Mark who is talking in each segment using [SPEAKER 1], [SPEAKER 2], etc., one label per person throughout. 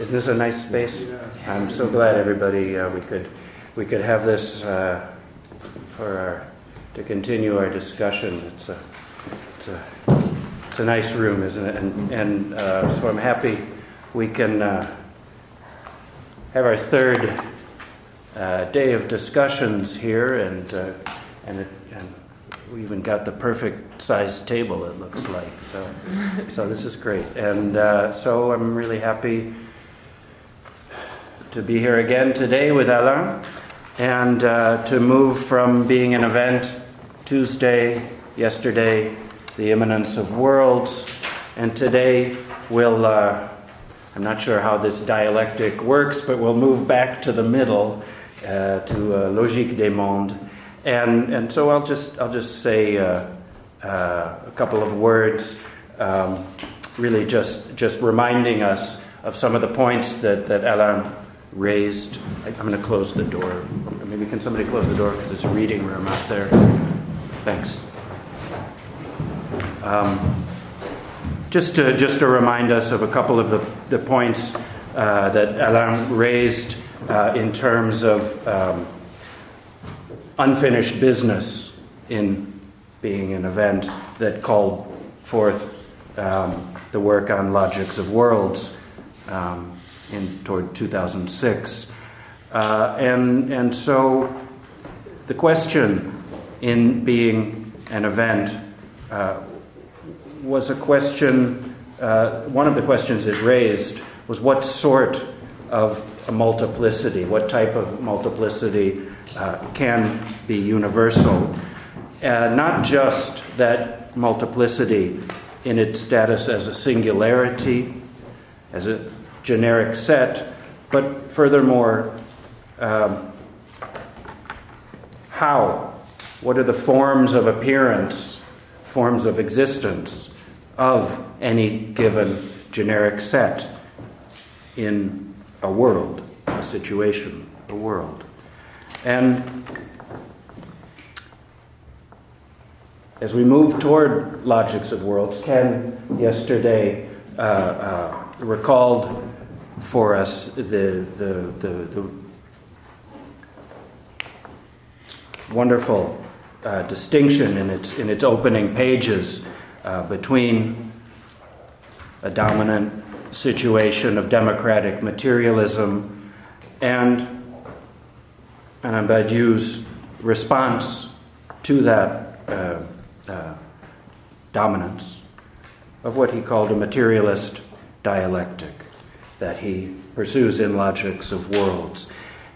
[SPEAKER 1] Is this a nice space? I'm so glad everybody uh, we could we could have this uh, for our to continue our discussion. It's a it's a it's a nice room, isn't it? And and uh, so I'm happy we can uh, have our third uh, day of discussions here, and uh, and it, and we even got the perfect sized table. It looks like so. So this is great, and so I'm really happy to be here again today with Alain and uh, to move from Being and Event Tuesday, yesterday, the immanence of worlds, and today we'll, uh, I'm not sure how this dialectic works, but we'll move back to the middle uh, to uh, Logique des mondes. And, and so I'll just, I'll just say uh, uh, a couple of words, um, really just, just reminding us of some of the points that, that Alain raised. I, am going to close the door. Maybe can somebody close the door because it's a reading room out there. Thanks. Um, just to just to remind us of a couple of the, the points uh, that Alain raised uh, in terms of um, unfinished business in Being and Event that called forth um, the work on logics of worlds. Um, in toward 2006. Uh, and, and so the question in Being and Event uh, was a question, uh, one of the questions it raised was what sort of a multiplicity, what type of multiplicity uh, can be universal. Uh, not just that multiplicity in its status as a singularity, as a generic set, but furthermore, um, how? What are the forms of appearance, forms of existence of any given generic set in a world, a situation, a world? And as we move toward logics of worlds, Ken yesterday uh, uh, recalled for us the, the, the, the wonderful uh, distinction in its, in its opening pages uh, between a dominant situation of democratic materialism and, and Badiou's response to that uh, uh, dominance of what he called a materialist dialectic that he pursues in Logics of Worlds.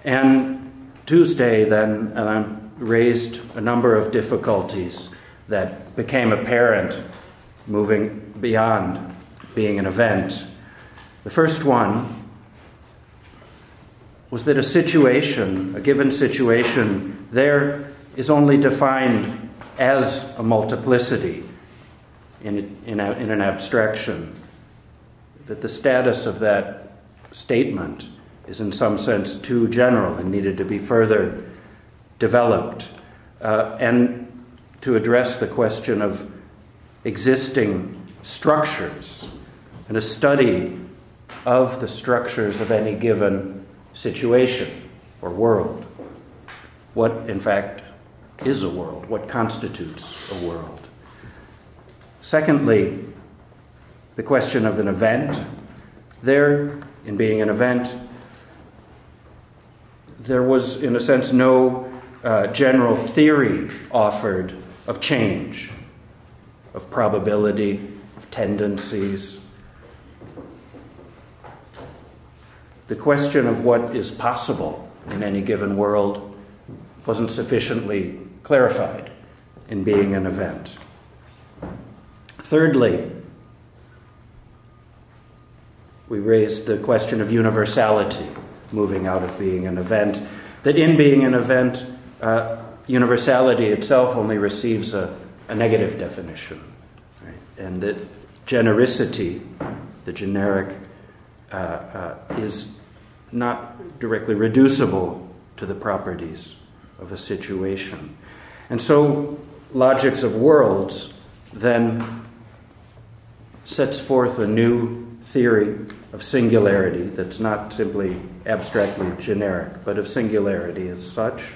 [SPEAKER 1] And Tuesday, then, raised a number of difficulties that became apparent moving beyond Being and Event. The first one was that a situation, a given situation, there is only defined as a multiplicity in, in, a, in an abstraction that the status of that statement is, in some sense, too general and needed to be further developed. Uh, and to address the question of existing structures and a study of the structures of any given situation or world. What, in fact, is a world? What constitutes a world? Secondly, the question of an event. There, in Being and Event, there was, in a sense, no uh, general theory offered of change, of probability, of tendencies. The question of what is possible in any given world wasn't sufficiently clarified in Being and Event. Thirdly, we raised the question of universality, moving out of Being and Event. That in Being and Event, uh, universality itself only receives a, a negative definition, right? and that genericity, the generic, uh, uh, is not directly reducible to the properties of a situation. And so, Logics of Worlds then sets forth a new theory of singularity that's not simply abstractly generic, but of singularity as such.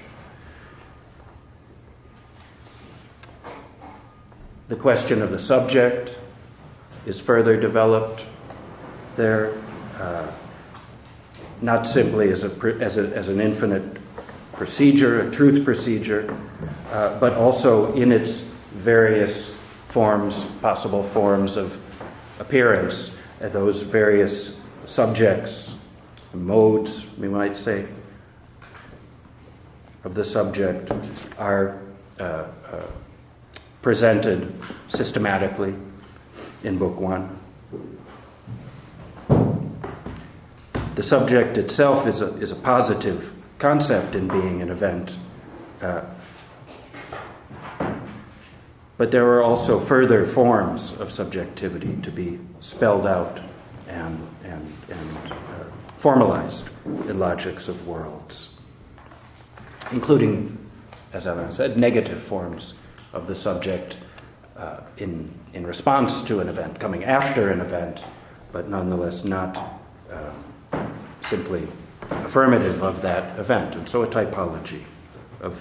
[SPEAKER 1] The question of the subject is further developed there, uh, not simply as, a, as, a, as an infinite procedure, a truth procedure, uh, but also in its various forms, possible forms of appearance, uh, those various subjects, modes, we might say, of the subject are uh, uh, presented systematically in Book One. The subject itself is a, is a positive concept in Being and Event. Uh, but there are also further forms of subjectivity to be spelled out and, and, and uh, formalized in logics of worlds, including, as Alain said, negative forms of the subject uh, in, in response to an event, coming after an event, but nonetheless not uh, simply affirmative of that event, and so a typology of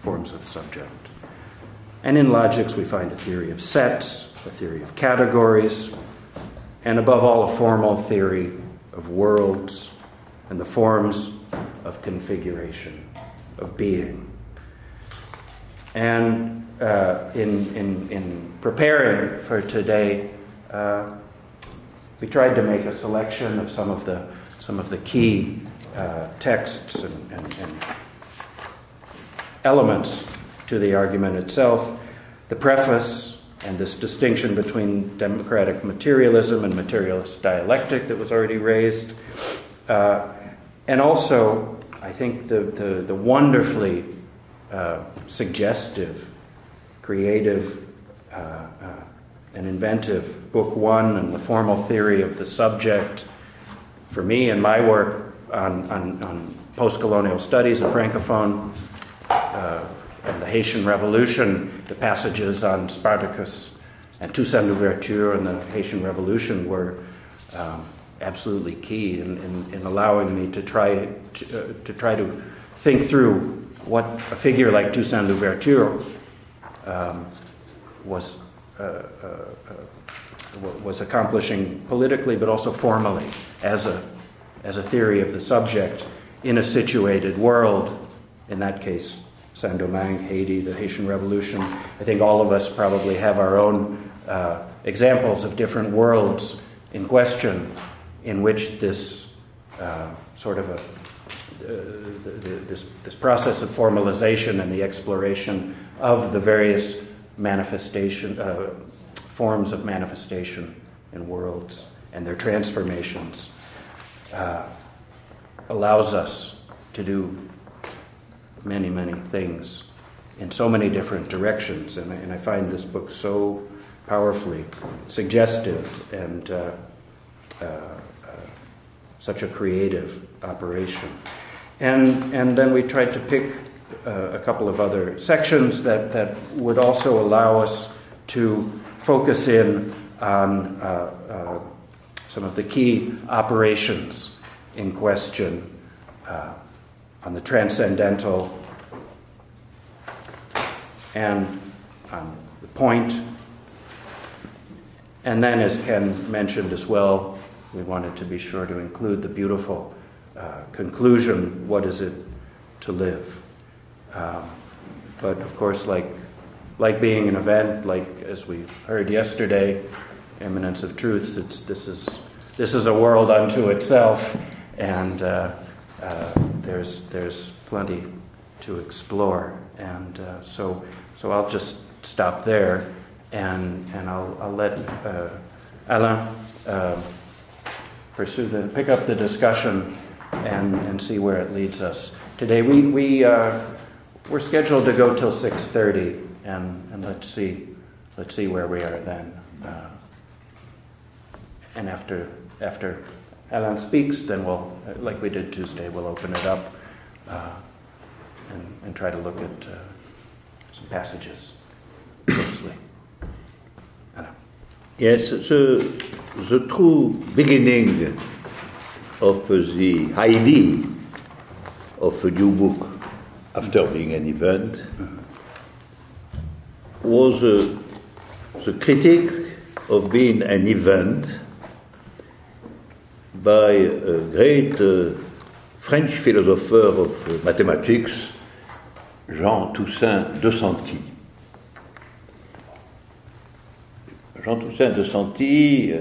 [SPEAKER 1] forms of subject. And in logics, we find a theory of sets, a theory of categories, and above all, a formal theory of worlds and the forms of configuration, of being. And uh, in, in, in preparing for today, uh, we tried to make a selection of some of the some of the key uh, texts and, and, and elements to the argument itself. The preface and this distinction between democratic materialism and materialist dialectic that was already raised. Uh, and also, I think the, the, the wonderfully uh, suggestive, creative, uh, uh and inventive Book One and the formal theory of the subject for me and my work on, on, on post colonial studies and Francophone uh, and the Haitian Revolution, the passages on Spartacus and Toussaint Louverture and the Haitian Revolution were um, absolutely key in, in, in, allowing me to try to, uh, to, try to think through what a figure like Toussaint Louverture um, was. Uh, uh, uh was accomplishing politically, but also formally as a, as a theory of the subject in a situated world, in that case, Saint Domingue, Haiti, the Haitian Revolution. I think all of us probably have our own uh, examples of different worlds in question in which this uh, sort of a uh, the, the, this, this process of formalization and the exploration of the various manifestation uh, forms of manifestation in worlds and their transformations uh, allows us to do many, many things in so many different directions. And, and I find this book so powerfully suggestive and uh, uh, uh, such a creative operation. And, and then we tried to pick uh, a couple of other sections that, that would also allow us to focus in on uh, uh, some of the key operations in question on the transcendental and on the point. And then, as Ken mentioned as well, we wanted to be sure to include the beautiful uh, conclusion what is it to live? Um, but of course, like like Being and Event, like as we heard yesterday, Immanence of Truths, it's, this, is, this is a world unto itself, and uh, uh, there's, there's plenty to explore. And uh, so, so I'll just stop there, and, and I'll, I'll let uh, Alain uh, pursue the, pick up the discussion and, and see where it leads us. Today we, we, uh, we're scheduled to go till 6.30 and, and let's see let's see where we are then. Uh, and after after Alain speaks, then we'll, like we did Tuesday, we'll open it up uh, and, and try to look at uh, some passages closely.
[SPEAKER 2] Yes, the true beginning of the idea of a new book after Being and Event was uh, the critique of Being and Event by a great uh, French philosopher of uh, mathematics, Jean Toussaint de Santi. Jean Toussaint de Santi uh,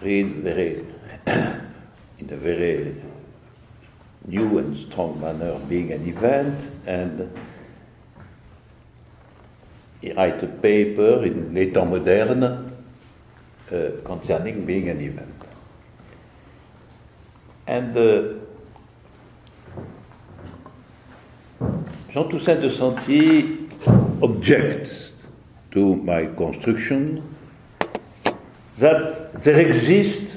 [SPEAKER 2] read very, in a very new and strong manner being an event, and he write a paper in Les Temps Modernes uh, concerning being an event. And uh, Jean-Toussaint Desanti objects to my construction that there exists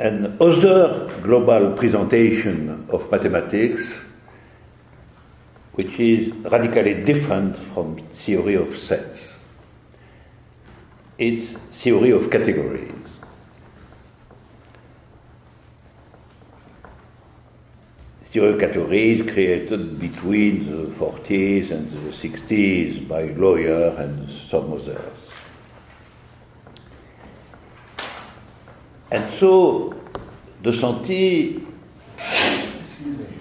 [SPEAKER 2] an other global presentation of mathematics which is radically different from theory of sets. It's theory of categories. Theory created between the 40s and the 60s by Lawvere and some others. And so Desanti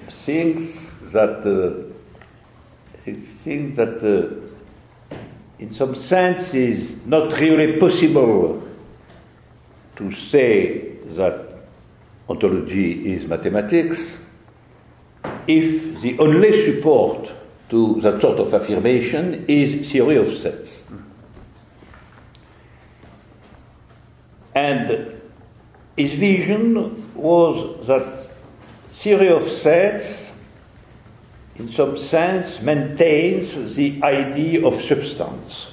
[SPEAKER 2] thinks that uh, he thinks that uh, in some sense it's not really possible to say that ontology is mathematics if the only support to that sort of affirmation is theory of sets. And his vision was that theory of sets, in some sense, maintains the idea of substance.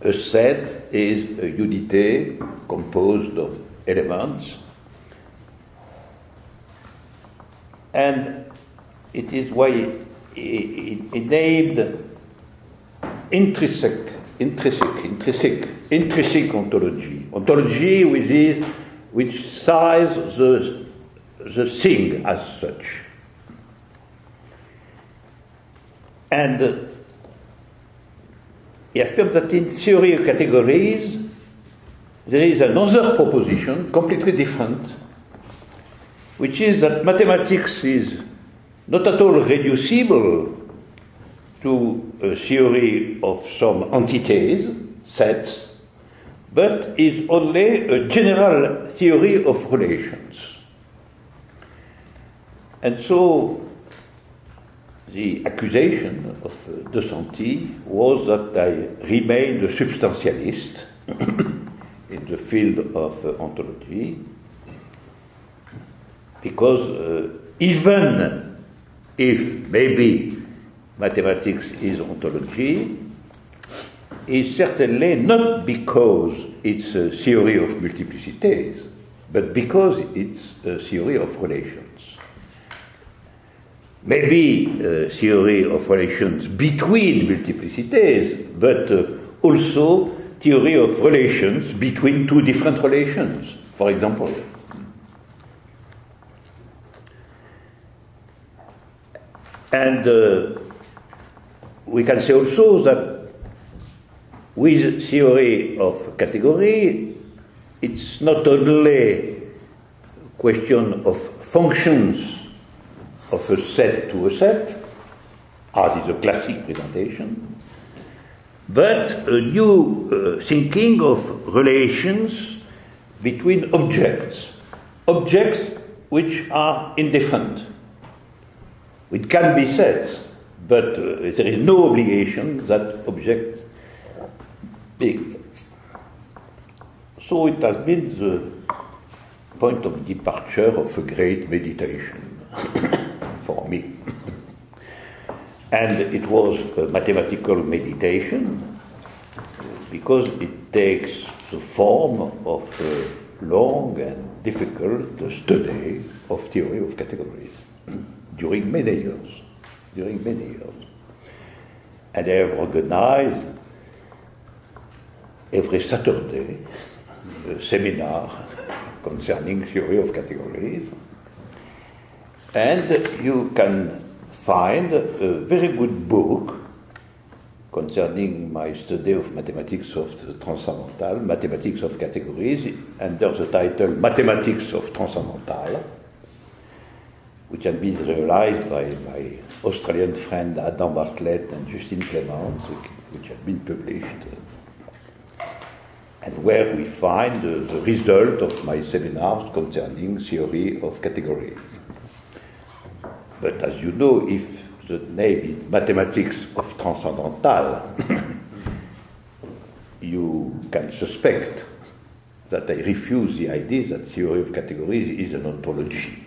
[SPEAKER 2] A set is a unity composed of elements, and it is why he named intrinsic intrinsic, intrinsic, intrinsic ontology. Ontology which, is, which size the, the thing as such. And uh, he affirms that in theory of categories, there is another proposition, completely different, which is that mathematics is not at all reducible to a theory of some entities, sets, but is only a general theory of relations. And so the accusation of Desanti was that I remained a substantialist in the field of uh, ontology because uh, even if maybe mathematics is ontology is certainly not because it's a theory of multiplicities, but because it's a theory of relations. Maybe a theory of relations between multiplicities, but uh, also theory of relations between two different relations, for example. And uh, we can say also that with theory of category, it's not only question of functions of a set to a set, as is a classic presentation, but a new uh, thinking of relations between objects, objects which are indifferent. It can be said, but there is no obligation that object be So it has been the point of departure of a great meditation for me. and it was a mathematical meditation because it takes the form of a long and difficult study of theory of categories during many years during many years. And they have organized every Saturday a seminar concerning theory of categories. And you can find a very good book concerning my study of mathematics of transcendental, mathematics of categories, under the title Mathematics of Transcendental, which had been realized by my Australian friend Adam Bartlett and Justin Clemens, which had been published, and where we find uh, the result of my seminars concerning theory of categories. But as you know, if the name is Mathematics of Transcendental, you can suspect that I refuse the idea that theory of categories is an ontology.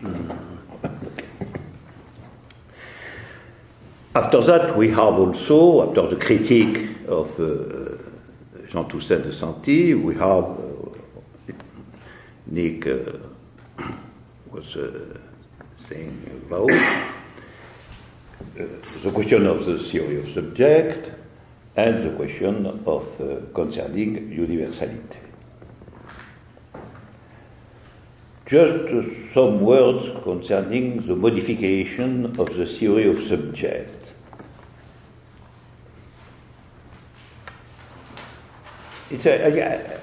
[SPEAKER 2] After that, we have also, after the critique of uh, Jean-Toussaint Desanti, we have uh, Nick uh, was uh, saying about the question of the theory of subject and the question of uh, concerning universality. Just uh, some words concerning the modification of the theory of subject. It's a, a,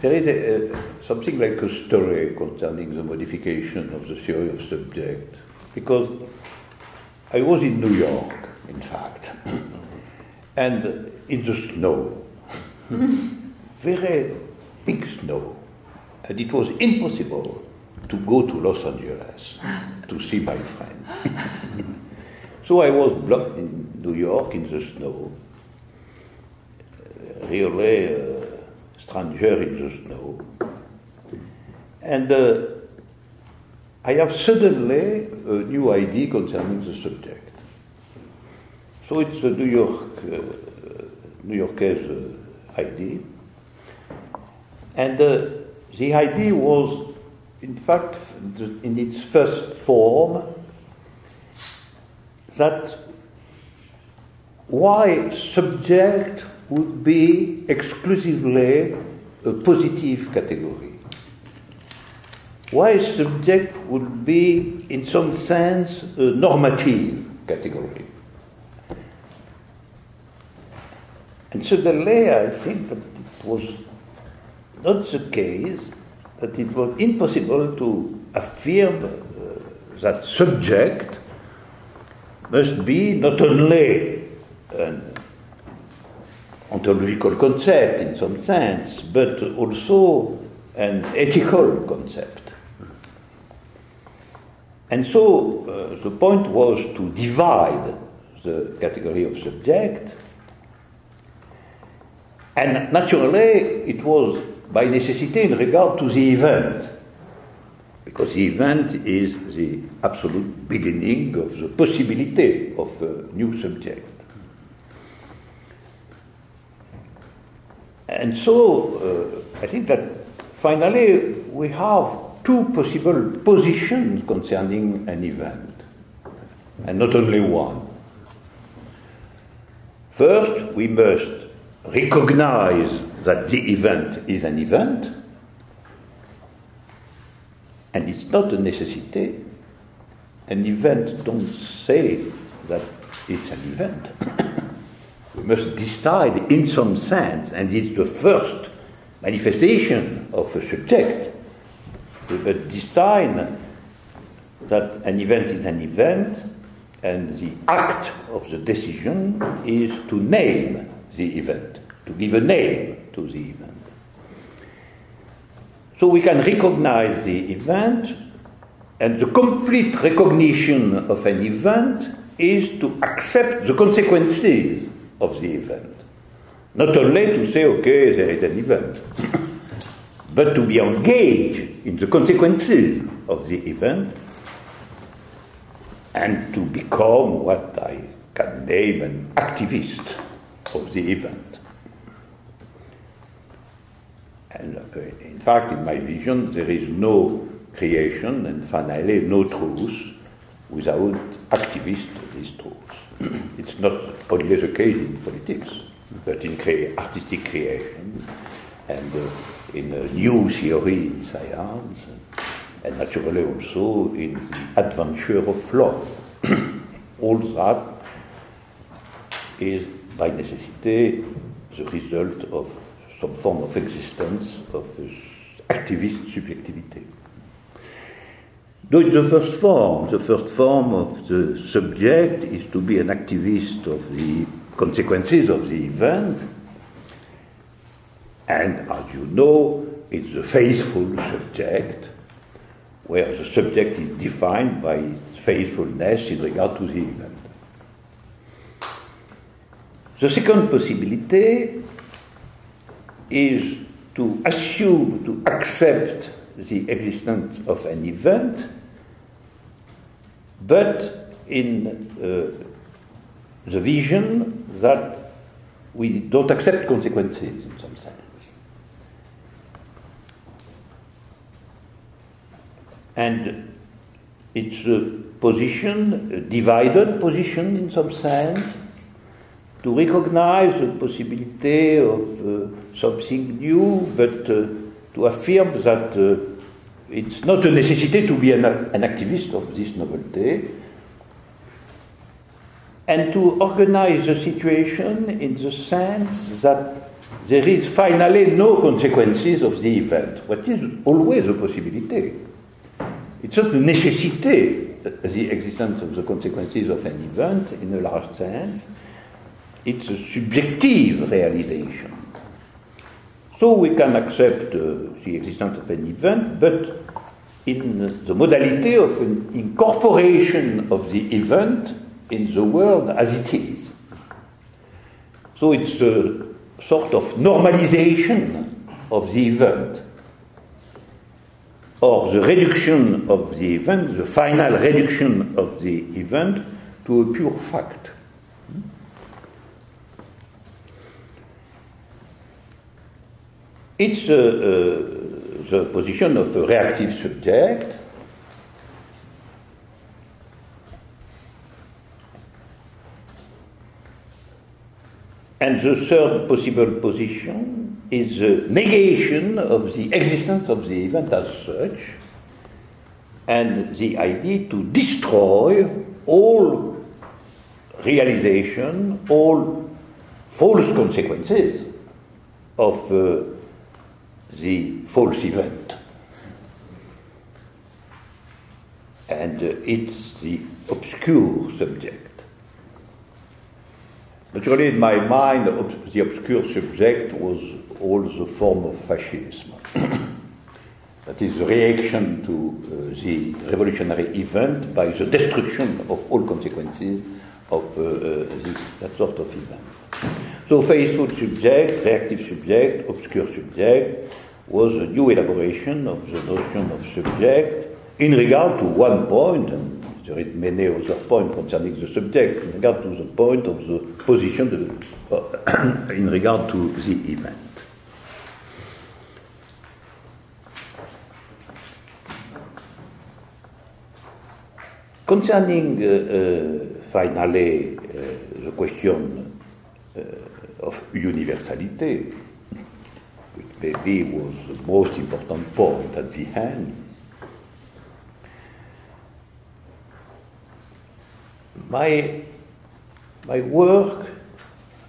[SPEAKER 2] there is a, something like a story concerning the modification of the theory of subject, because I was in New York, in fact, and in the snow, very big snow, and it was impossible to go to Los Angeles to see my friend. so I was blocked in New York in the snow, really a stranger in the snow. And I have suddenly a new idea concerning the subject. So it's a New York, uh, New Yorkers idea. And uh, the idea was, in fact, in its first form, that why subject would be exclusively a positive category. Why subject would be, in some sense, a normative category. And so suddenly, I think that it was not the case, that it was impossible to affirm uh, that subject must be not only an ontological concept in some sense, but also an ethical concept. And so uh, the point was to divide the category of subject, and naturally it was by necessity in regard to the event, because the event is the absolute beginning of the possibility of a new subject. And so uh, I think that finally we have two possible positions concerning an event, and not only one. First, we must recognize that the event is an event, and it's not a necessity. An event don't say that it's an event. must decide in some sense, and it's the first manifestation of a subject, must decide that an event is an event, and the act of the decision is to name the event, to give a name to the event. So we can recognize the event, and the complete recognition of an event is to accept the consequences of the event. Not only to say, okay, there is an event, but to be engaged in the consequences of the event and to become what I can name an activist of the event. And uh, in fact, in my vision, there is no creation and finally no truth without activists of these truths. it's not case in politics, but in crea- artistic creation and uh, in a new theory in science, and naturally also in the adventure of love. All that is by necessity the result of some form of existence of activist subjectivity. Though the first form, the first form of the subject is to be an activist of the consequences of the event, and as you know, it's the faithful subject, where the subject is defined by its faithfulness in regard to the event. The second possibility is to assume, to accept the existence of an event, but in uh, the vision that we don't accept consequences in some sense. And it's a position, a divided position in some sense, to recognize the possibility of uh, something new, but uh, to affirm that uh, it's not a necessity to be an, an, activist of this novelty, and to organize the situation in the sense that there is finally no consequences of the event, what is always a possibility. It's not a necessity, the existence of the consequences of an event in a large sense it's a subjective realization. So we can accept uh, the existence of an event, but in the modality of an incorporation of the event in the world as it is. So it's a sort of normalization of the event, or the reduction of the event, the final reduction of the event to a pure fact. It's uh, the position of a reactive subject. And the third possible position is the negation of the existence of the event as such, and the idea to destroy all realization, all false consequences of uh, the false event. And uh, it's the obscure subject. Naturally, in my mind, the obscure subject was all the form of fascism. that is the reaction to uh, the revolutionary event by the destruction of all consequences of uh, uh this, that sort of event. So, faithful subject, reactive subject, obscure subject, was a new elaboration of the notion of subject in regard to one point, and there are many other points concerning the subject, in regard to the point of the position uh, in regard to the event. Concerning uh, uh, finally the question of universality, maybe was the most important point at the end. My, my work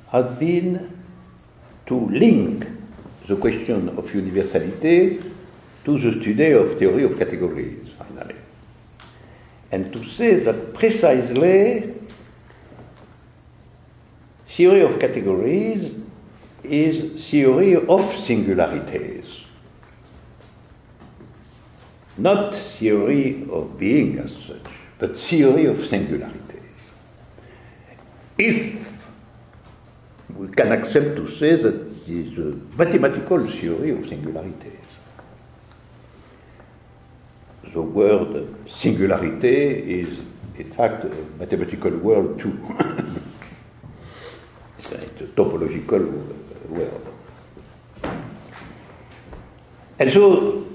[SPEAKER 2] has been to link the question of universality to the study of theory of categories, finally. And to say that precisely theory of categories is theory of singularities, not theory of being as such, but theory of singularities. If we can accept to say that it is a mathematical theory of singularities. The word singularity is, in fact, a mathematical word too. it's a topological world. And so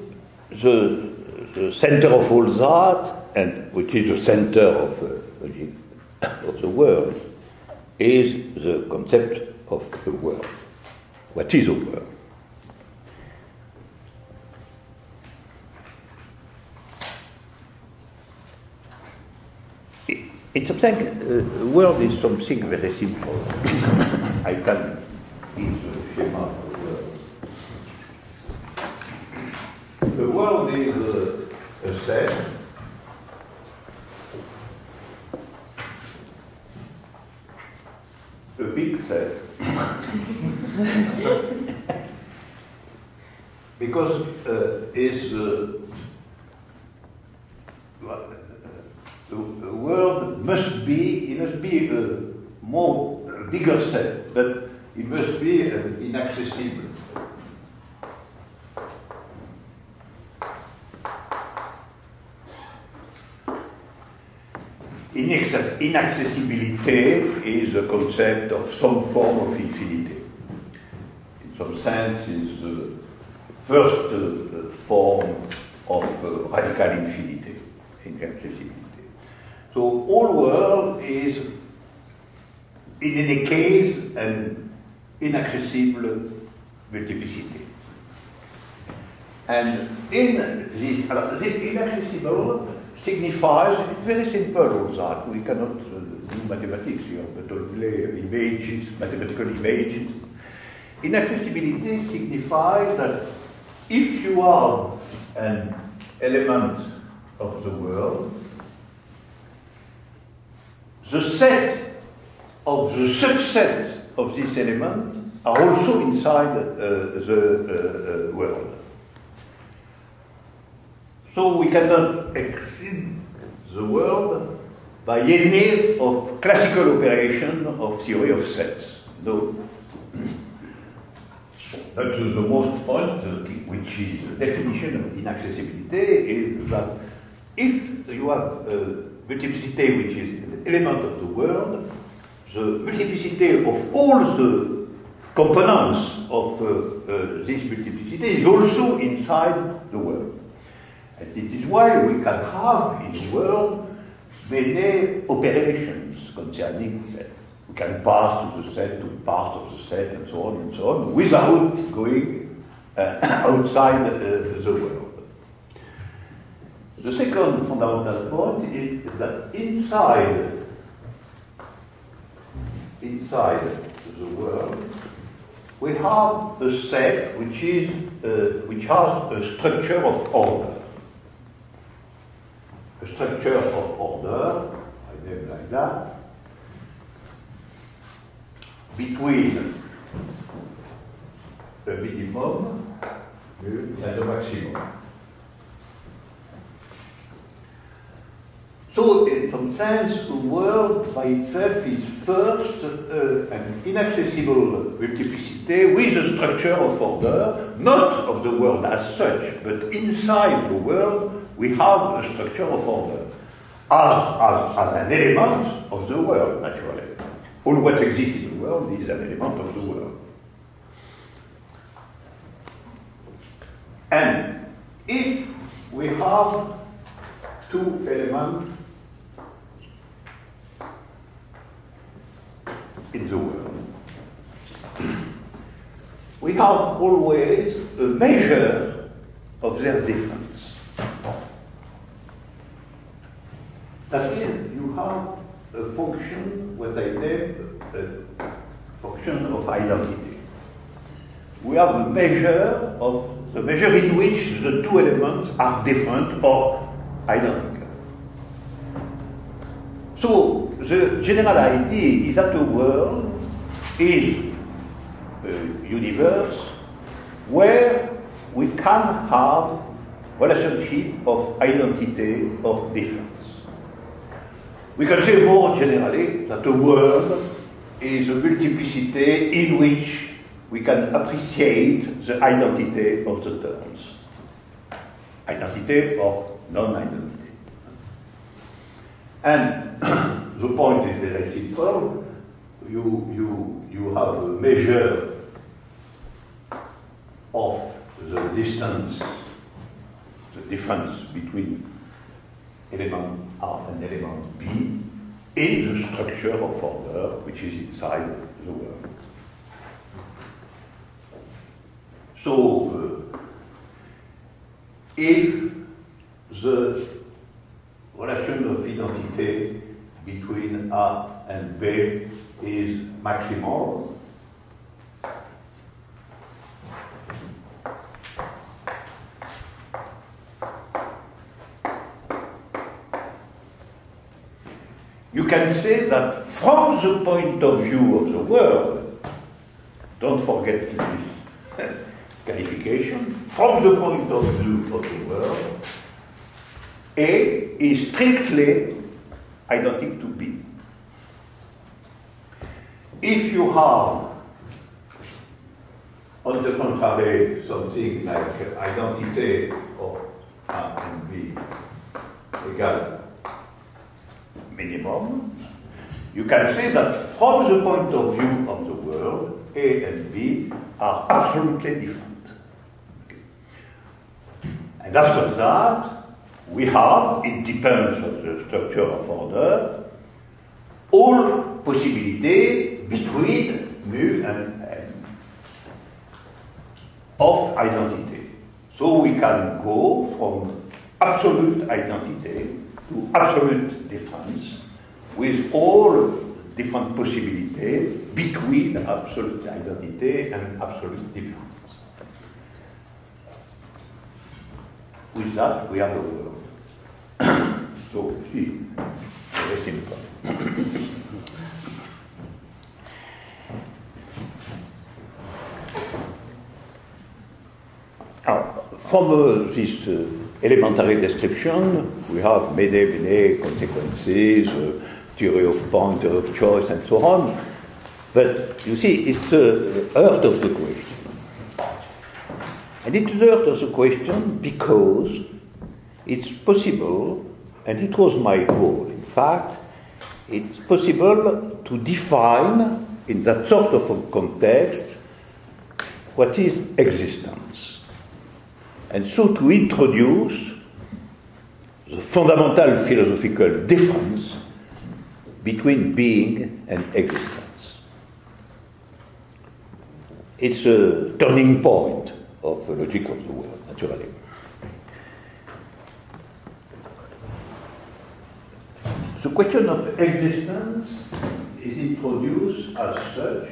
[SPEAKER 2] the, the center of all that, and which is the center of, uh, of the world, is the concept of the world. What is a world? In some sense, uh, world is something very simple. I can give the schema of the world. Is uh, a set a big set. because uh, is uh, the, world must be it must be a more bigger set, but it must be inaccessible. Inaccessibility is a concept of some form of infinity. In some sense, is the first uh, form of uh, radical infinity, inaccessibility. So all world is, in any case, an inaccessible multiplicity. And in this, this inaccessible signifies, very simple all that. We cannot uh, do mathematics here, but only images, mathematical images. Inaccessibility signifies that if you are an element of the world, the set of the subset of this element are also inside uh, the uh, uh, world. So we cannot exceed the world by any of classical operation of theory of sets. No. But the most point, which is the definition of inaccessibility, is that if you have a multiplicity which is an element of the world, the multiplicity of all the components of uh, uh, this multiplicity is also inside the world. And it is why we can have in the world many operations concerning set. We can pass to the set, to part of the set, and so on and so on, without going uh, outside uh, the world. The second fundamental point is that inside, inside the world, we have a set which is uh, which has a structure of order a structure of order, I name like that, between a minimum and a maximum. So, in some sense, the world by itself is first uh, an inaccessible multiplicity with a structure of order, not of the world as such, but inside the world we have a structure of order as, as, as an element of the world, naturally. All what exists in the world is an element of the world. And if we have two elements in the world, we have always a measure of their difference. That is, you have a function, what I name a function of identity. We have a measure of the measure in which the two elements are different or identical. So the general idea is that the world is a universe where we can have relationship of identity or difference. We can say more generally that the world is a multiplicity in which we can appreciate the identity of the terms. Identity or non-identity. And the point is very simple. You, you, you have a measure of the distance, the difference between element A and element B in the structure of order which is inside the world. So, uh, if the relation of identity between A and B is maximal, you can say that from the point of view of the world, don't forget this qualification, from the point of view of the world, A is strictly identical to B. If you have, on the contrary, something like identity of A and B equal minimum, you can say that from the point of view of the world, A and B are absolutely different. And after that, we have, it depends on the structure of order, all possibility between mu and n of identity. So we can go from absolute identity to absolute difference with all different possibilities between absolute identity and absolute difference. With that, we have a world. So, see, very simple. Now, from this uh, elementary description, we have many, many consequences, uh, theory of point, theory of choice, and so on. But you see, it's the heart of the question. And it's the heart of the question because it's possible, and it was my goal, in fact, it's possible to define in that sort of a context what is existence. And so to introduce the fundamental philosophical difference between being and existence. It's a turning point of the logic of the world, naturally. The question of existence is introduced as such.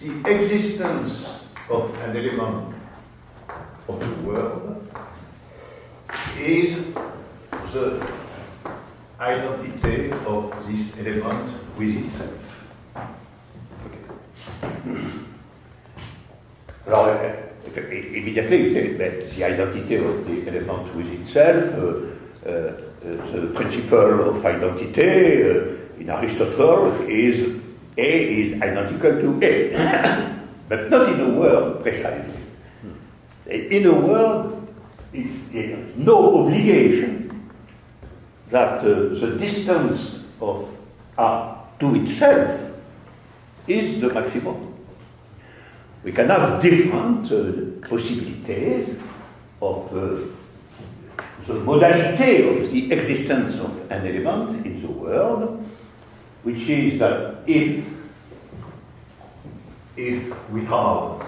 [SPEAKER 2] The existence of an element of the world is the identity of this element with itself. Okay. Alors, immediately that the identity of the element with itself, uh, uh, the principle of identity in Aristotle is A is identical to A, but not in a word precisely. In a word, no obligation that the distance of A to itself is the maximum. We can have different uh, possibilities of uh, the modality of the existence of an element in the world, which is that if if we have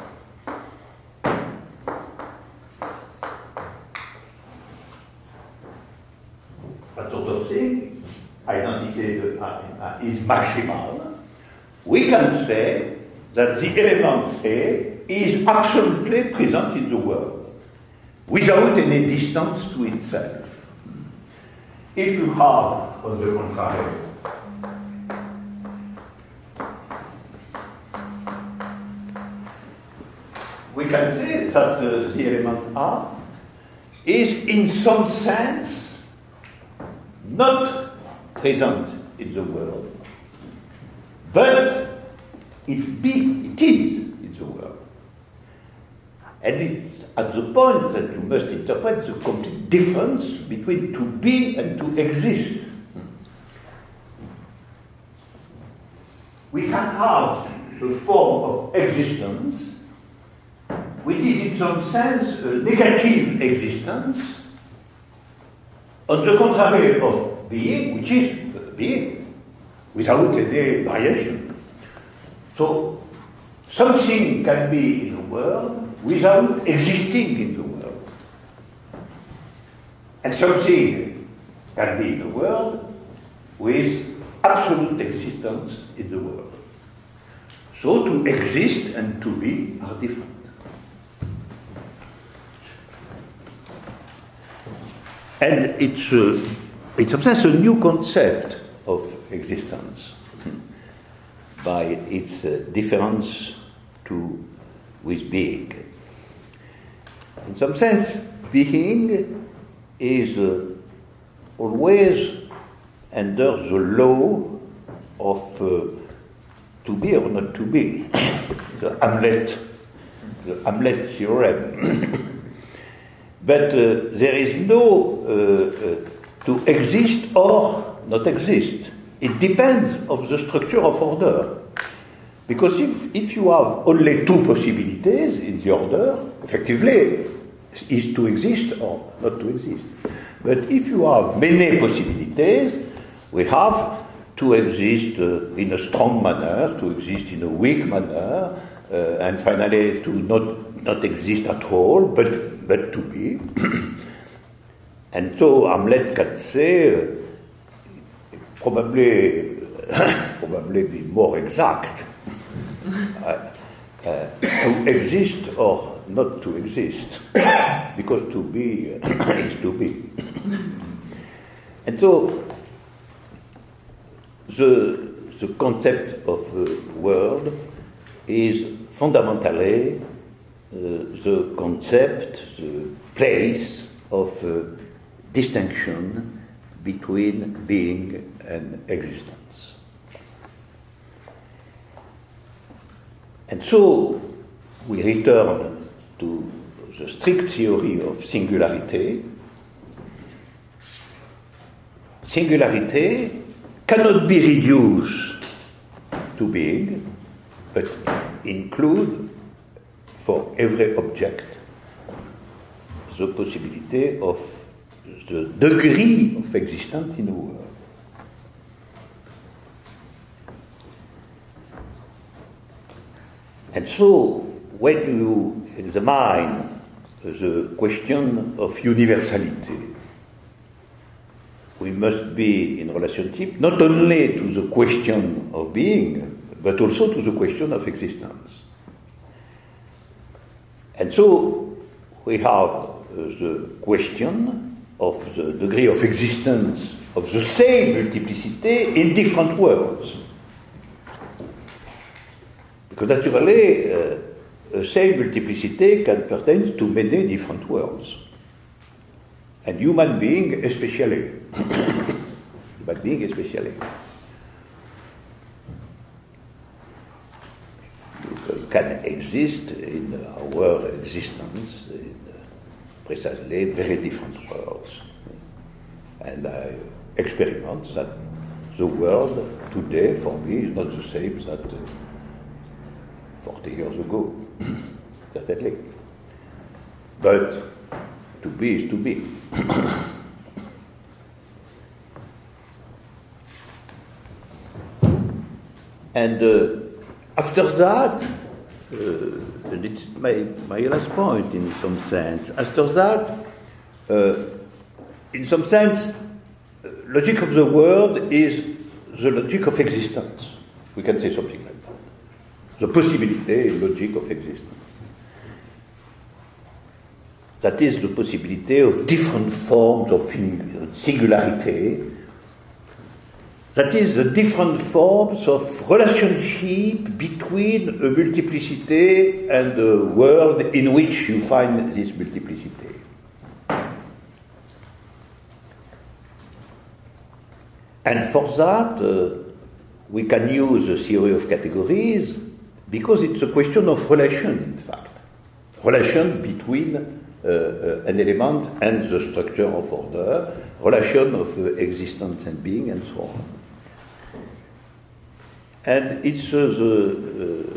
[SPEAKER 2] a sort of thing, identity is maximal, we can say that the element A is absolutely present in the world without any distance to itself. If you have, on the contrary, we can say that uh, the element A is in some sense not present in the world, but it, be, it is in the world. And it's at the point that you must interpret the complete difference between to be and to exist. We can have a form of existence which is in some sense a negative existence, on the contrary of being, which is being, without any variation. So, something can be in the world without existing in the world. And something can be in the world with absolute existence in the world. So to exist and to be are different. And it's, uh, it's a new concept of existence by its uh, difference to with being. In some sense, being is uh, always under the law of uh, to be or not to be, the Hamlet, the Hamlet theorem. but uh, there is no uh, uh, to exist or not exist. It depends of the structure of order. Because if, if you have only two possibilities in the order, effectively, is to exist or not to exist. But if you have many possibilities, we have to exist uh, in a strong manner, to exist in a weak manner, uh, and finally to not, not exist at all, but, but to be. and so Hamlet can say, probably, probably be more exact, uh, uh, to exist or not to exist, because to be is to be. And so the, the concept of the world is fundamentally uh, the concept, the place of uh, distinction between being and existence. And so we return to the strict theory of singularity. Singularity cannot be reduced to being, but include for every object the possibility of the degree of existence in a world. And so, when you examine the question of universality, we must be in relationship not only to the question of being, but also to the question of existence. And so we have uh, the question of the degree of existence of the same multiplicity in different worlds. Because naturally, uh, a same multiplicity can pertain to many different worlds. And human being especially. human being especially. Can exist in our existence in precisely very different worlds. And I experiment that the world today for me is not the same that uh, 40 years ago, certainly. But to be is to be. and uh, after that, uh, and it's my, my last point in some sense, after that, uh, in some sense, logic of the world is the logic of existence. We can say something like. The possibility, logic of existence. That is the possibility of different forms of singularity. That is the different forms of relationship between a multiplicity and the world in which you find this multiplicity. And for that, uh, we can use the theory of categories because it's a question of relation, in fact. Relation between uh, uh, an element and the structure of order, relation of uh, existence and being, and so on. And it's uh, the,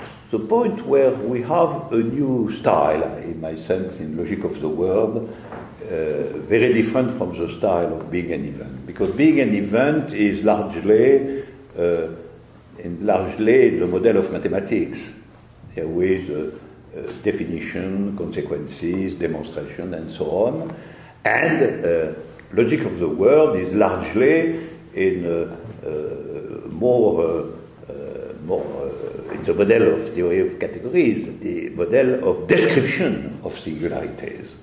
[SPEAKER 2] uh, the point where we have a new style, in my sense, in logic of the world, uh, very different from the style of Being and Event. Because Being and Event is largely, in largely the model of mathematics with uh, uh, definition, consequences, demonstration, and so on. And uh, logic of the world is largely in uh, uh, more, more in the model of theory of categories, the model of description of singularities.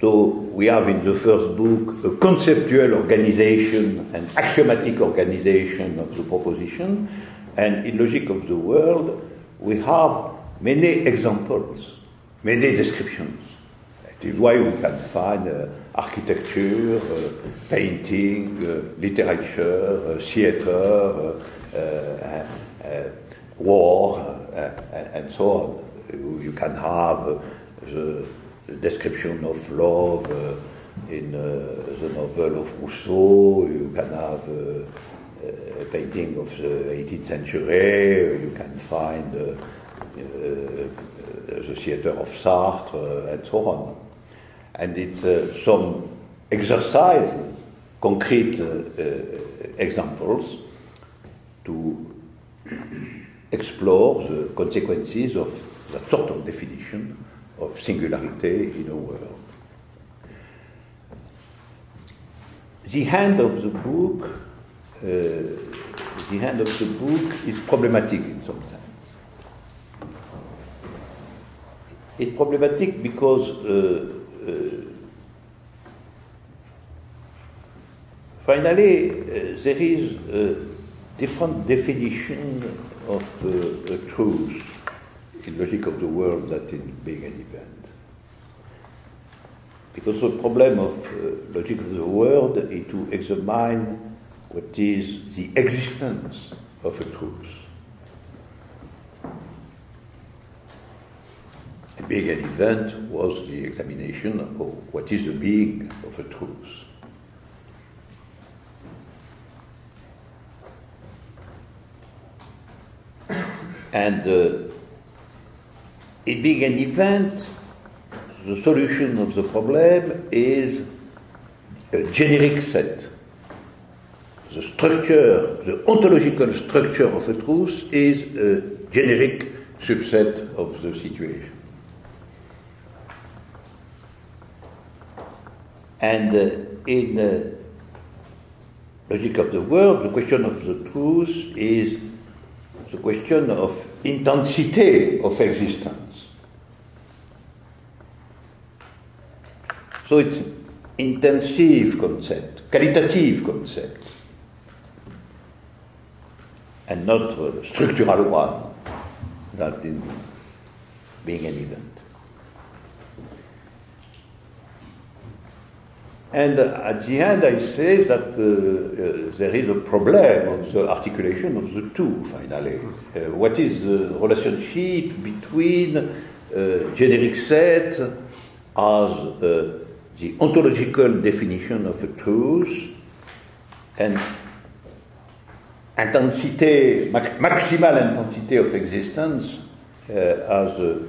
[SPEAKER 2] So we have in the first book a conceptual organization and axiomatic organization of the proposition, and in Logic of the World we have many examples, many descriptions. It is why we can find uh, architecture, uh, painting, uh, literature, uh, theater, uh, uh, war, and so on. You can have the the description of love uh, in uh, the novel of Rousseau, you can have uh, a painting of the 18th century, you can find the theater of Sartre, and so on. And it's some exercises, concrete examples to explore the consequences of that sort of definition of singularity in a world. The end of the book, uh, the end of the book is problematic in some sense. It's problematic because uh, uh, finally uh, there is a different definition of uh, truth in logic of the world that in being. Because the problem of uh, logic of the world is to examine what is the existence of a truth. A big event was the examination of what is the being of a truth. And uh, it Being and Event, the solution of the problem is a generic set. The structure, the ontological structure of a truth is a generic subset of the situation. And uh, in uh, logic of the world, the question of the truth is the question of intensity of existence. So it's intensive concept, qualitative concept, and not structural one, that in Being and Event. And at the end, I say that uh, uh, there is a problem of the articulation of the two, finally. Uh, what is the relationship between uh, generic set as uh, the ontological definition of a truth and intensity, maximal intensity of existence uh, as a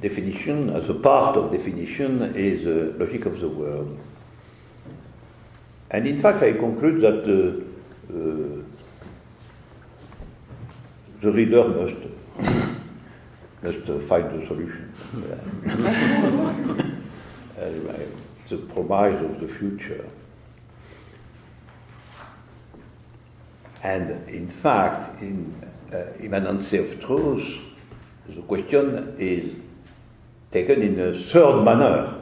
[SPEAKER 2] definition, as a part of definition, is the logic of the world. And in fact, I conclude that uh, uh, the reader must, must find the solution. Uh, the promise of the future. And in fact, in uh, Immanence of truth, the question is taken in a third manner,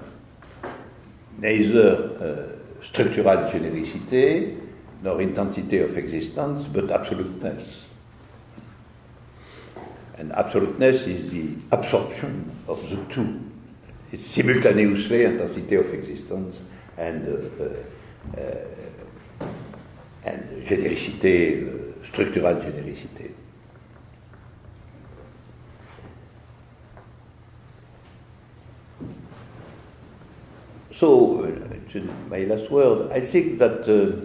[SPEAKER 2] neither uh, structural genericity nor intensity of existence, but absoluteness. And absoluteness is the absorption of the two simultaneously intensity of existence and, uh, uh, and genericité, uh, structural genericité. So, uh, my last word, I think that uh,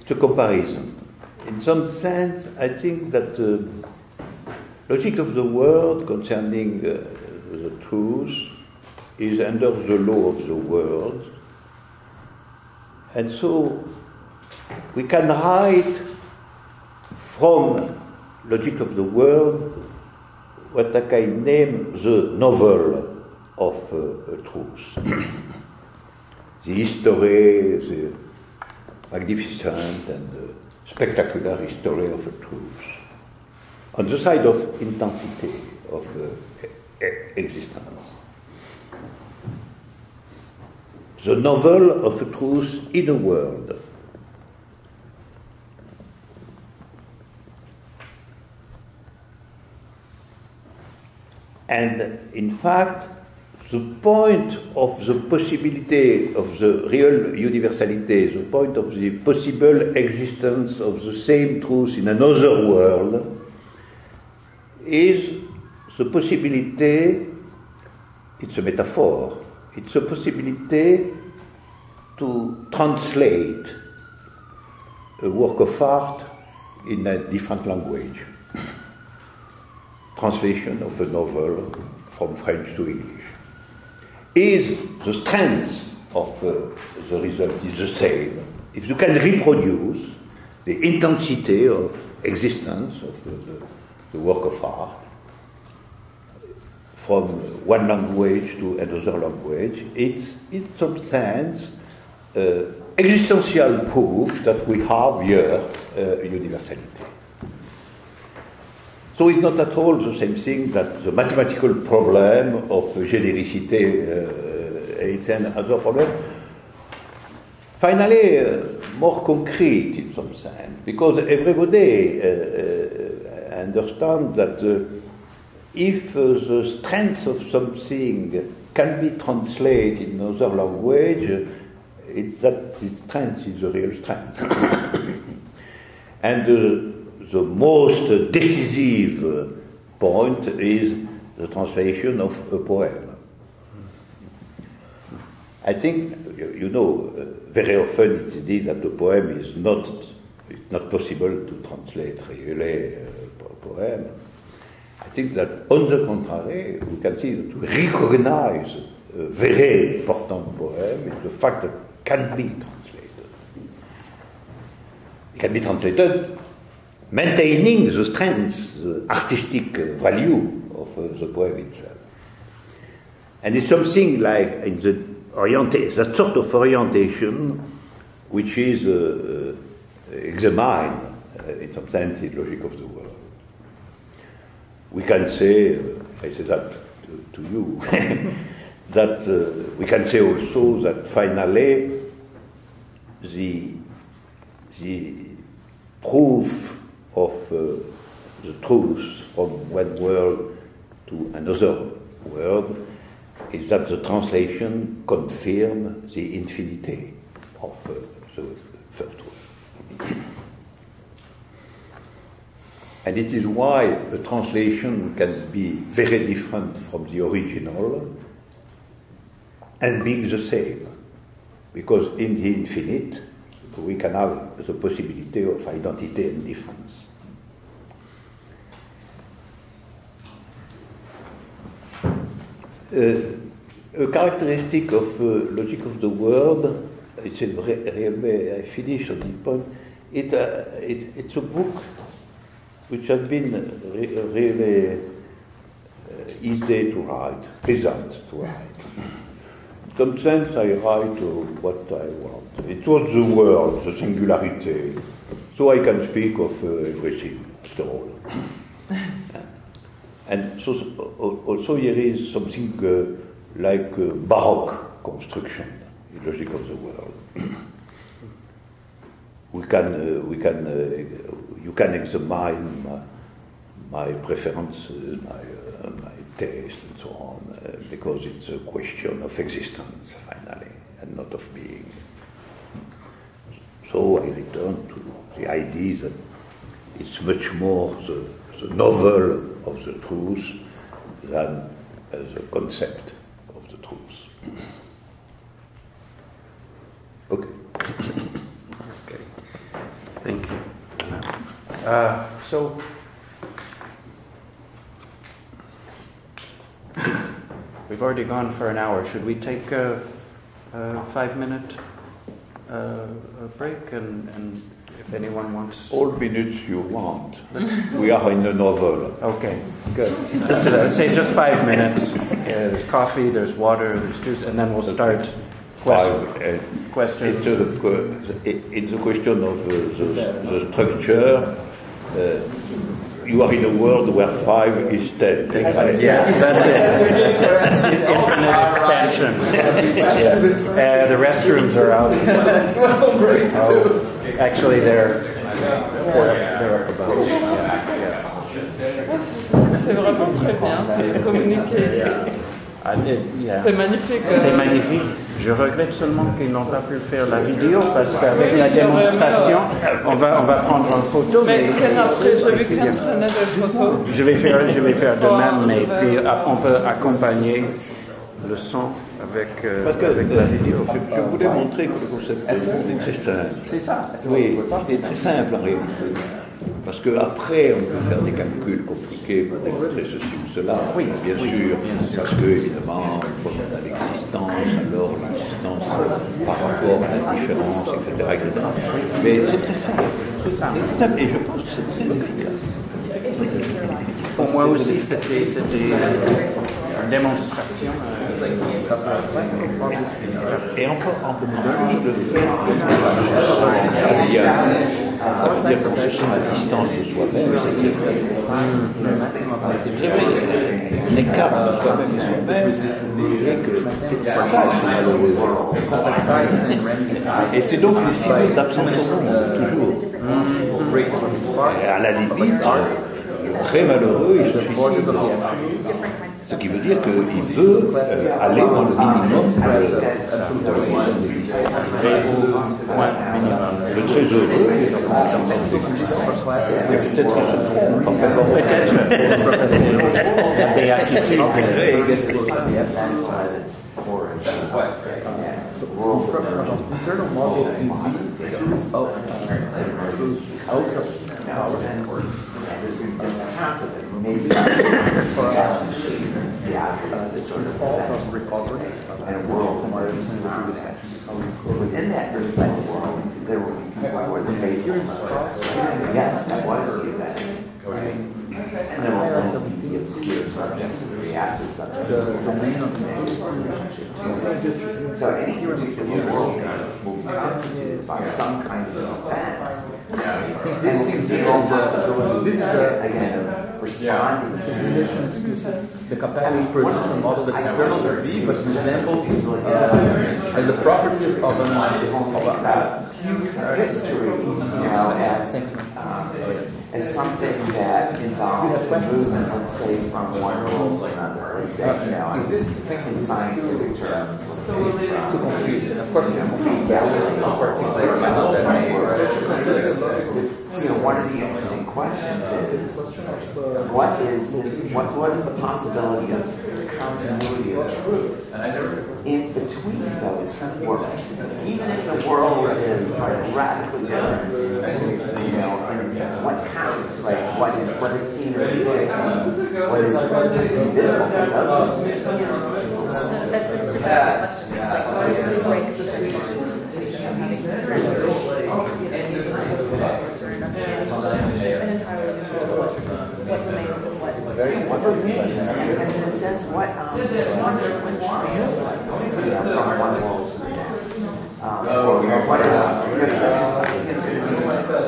[SPEAKER 2] it's a comparison. In some sense, I think that uh, Logic of the world concerning uh, the truth is under the law of the world. And so we can write from logic of the world what I can name the novel of uh, truth. the history, the magnificent and uh, spectacular history of truth. On the side of intensity of uh, existence. The novel of a truth in a world. And in fact, the point of the possibility of the real universality, the point of the possible existence of the same truth in another world, is the possibility, it's a metaphor, it's a possibility to translate a work of art in a different language. Translation of a novel from French to English is the strength of uh, the result is the same. If you can reproduce the intensity of existence of the, the, work of art from one language to another language, it's in some sense uh, existential proof that we have here uh, universality. So it's not at all the same thing that the mathematical problem of genericity uh, it's another problem. Finally, uh, more concrete in some sense, because everybody uh, uh that uh, if uh, the strength of something can be translated in another language, it, that strength is the real strength. and the most decisive point is the translation of a poem. I think, you know, uh, very often it's indeed that the poem is not, it's not possible to translate really uh, poem. I think that, on the contrary, we can see that to recognize a very important poem is the fact that it can be translated. It can be translated maintaining the strength, the artistic value of uh, the poem itself. And it's something like in the orientation, that sort of orientation which is uh, uh, examined uh, in some sense in logic of the world. We can say, I say that to, to you, that uh, we can say also that finally the, the proof of uh, the truth from one world to another world is that the translation confirms the infinity of uh, the first word. And it is why a translation can be very different from the original and being the same. Because in the infinite, we can have the possibility of identity and difference. Uh, a characteristic of uh, logic of the world, it's a I finish on this point, it, uh, it, it's a book which has been re really uh, easy to write, pleasant to write. In some sense, I write what I want. It was the world, the singularity, so I can speak of uh, everything, after all. And so also here is something uh, like Baroque construction in logic of the world. we can, we can, you can examine my, my preferences, my, uh, my taste, and so on, uh, because it's a question of existence finally, and not of being. So I return to the idea that it's much more the, the novel of the truth than as a concept of the truth. Okay.
[SPEAKER 1] okay. Thank you. Uh, so, we've already gone for an hour. Should we take a, a five minute uh, a break and, and if anyone wants.
[SPEAKER 2] All minutes you want. we are in a novel.
[SPEAKER 1] Okay, good. Let's, say just five minutes. Yeah, there's coffee, there's water, there's juice, and then we'll start
[SPEAKER 2] Five. uh,
[SPEAKER 1] questions.
[SPEAKER 2] It's a, que- it's a question of uh, the, the structure. Uh, you are in a world where five is ten.
[SPEAKER 1] Yes, that's it. That's it. Infinite expansion. Yeah. Uh, the restrooms are out. Oh, actually, they're they're, they're up above. Yeah, yeah.
[SPEAKER 3] C'est vraiment très bien de communiquer.
[SPEAKER 1] I did, yeah.
[SPEAKER 3] C'est magnifique.
[SPEAKER 1] C'est magnifique. Je regrette seulement qu'ils n'ont pas pu faire la vidéo parce qu'avec la démonstration, on va, on va prendre en photo.
[SPEAKER 3] Mais.
[SPEAKER 1] Je vais faire, je vais faire de même, mais puis ah, on peut accompagner le son avec, euh,
[SPEAKER 2] Parce que
[SPEAKER 1] avec la vidéo.
[SPEAKER 2] je, je voulais montrer que le concept est très simple.
[SPEAKER 4] C'est ça.
[SPEAKER 2] Oui, il est très simple en réalité. Parce qu'après, on peut faire des calculs compliqués pour démontrer ceci ou cela.
[SPEAKER 1] Oui,
[SPEAKER 2] bien,
[SPEAKER 1] oui,
[SPEAKER 2] sûr,
[SPEAKER 1] bien sûr.
[SPEAKER 2] Parce que, évidemment, une fois qu'on a l'existence, alors l'existence par rapport à la différence, etc. etc. Mais c'est très simple.
[SPEAKER 1] C'est
[SPEAKER 2] simple et je pense que c'est très efficace.
[SPEAKER 1] Pour moi aussi, c'était une démonstration. euh,
[SPEAKER 2] Et encore en plus le fait que il y a, ça veut dire à distance de soi-même, c'est très vrai. C'est très vrai. De soi-même et que c'est ça qui est malheureux. Et c'est donc le signe monde, toujours. Et à la limite, le très malheureux, il se suicide. Ce qui veut dire qu'il veut euh, aller dans le minimum de, le très heureux, Mais peut-être qu'il se trompe. Enfin, bon,
[SPEAKER 1] Peut-être. Ça, c'est la béatitude.
[SPEAKER 4] So construction of an internal model using the truth of ultra power maybe for uh, this default of recovery and world from our individual sections is how we could
[SPEAKER 5] Within that perspective, there were people who were the faithful. Yes, that was the event. And there were only the obscure subjects, the reactive
[SPEAKER 4] the
[SPEAKER 5] subjects.
[SPEAKER 4] domain of infinity
[SPEAKER 5] So any particular world will be constituted by some kind of event. And
[SPEAKER 4] this
[SPEAKER 5] will
[SPEAKER 4] is
[SPEAKER 5] contain
[SPEAKER 4] the-
[SPEAKER 5] all possibilities,
[SPEAKER 4] this is
[SPEAKER 5] again, of responding to
[SPEAKER 4] relation explicit the capacity to produce a model that's internal to V but resembles uh, as the properties of an of a huge
[SPEAKER 5] history, you know, as, um, as something that involves a movement, let's say, from one world to another. Let's say, you know,
[SPEAKER 4] Is this
[SPEAKER 5] in scientific terms, let's say,
[SPEAKER 4] to
[SPEAKER 5] from
[SPEAKER 4] confusion. Of course, it's confusing. It's a particular model
[SPEAKER 5] You know, one of the interesting questions is, what is, the- what, what is the possibility of continuity of truth in between those worlds? Even if the world is like radically different, you know, and what counts, like what is, what is seen as existing, what is invisible, what doesn't exist. What remains, and in a sense, what, um, what translates, you know, from one world to the next. Um, or or what is,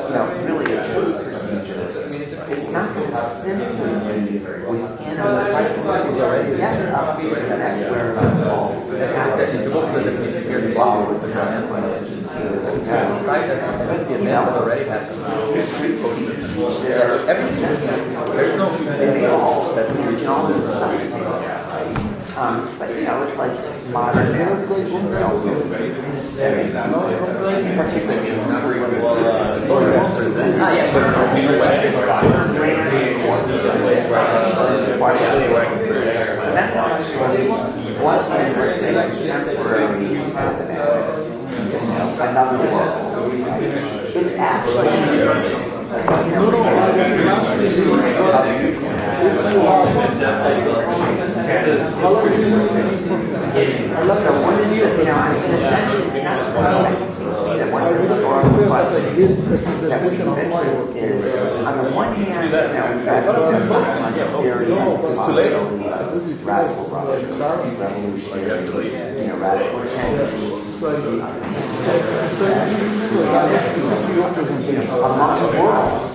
[SPEAKER 5] you know, really a truth procedure. It's not going to simply be within a cycle. Yes, the next where it unfolds.
[SPEAKER 4] if you look at the definition here, the
[SPEAKER 5] Follow
[SPEAKER 4] body
[SPEAKER 5] the
[SPEAKER 4] with the
[SPEAKER 5] consequences.
[SPEAKER 4] the as if the that already happened. Everything. There's no
[SPEAKER 5] They all, that we can all resuscitate that, right? Um, but you know, it's like modern math, you know, particularly
[SPEAKER 4] Ah, yes, but we know
[SPEAKER 5] But that tells you what in, let's say, contemporary mathematics, you know, another world, is actually, you So one is, you not surprising to see that one of the historical questions that you know, we've got
[SPEAKER 6] It's too late.
[SPEAKER 5] radical revolutionary, you know, radical change. The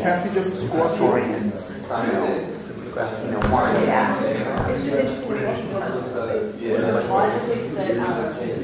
[SPEAKER 5] Can't we just squat historians, you know, to?
[SPEAKER 7] It's just interesting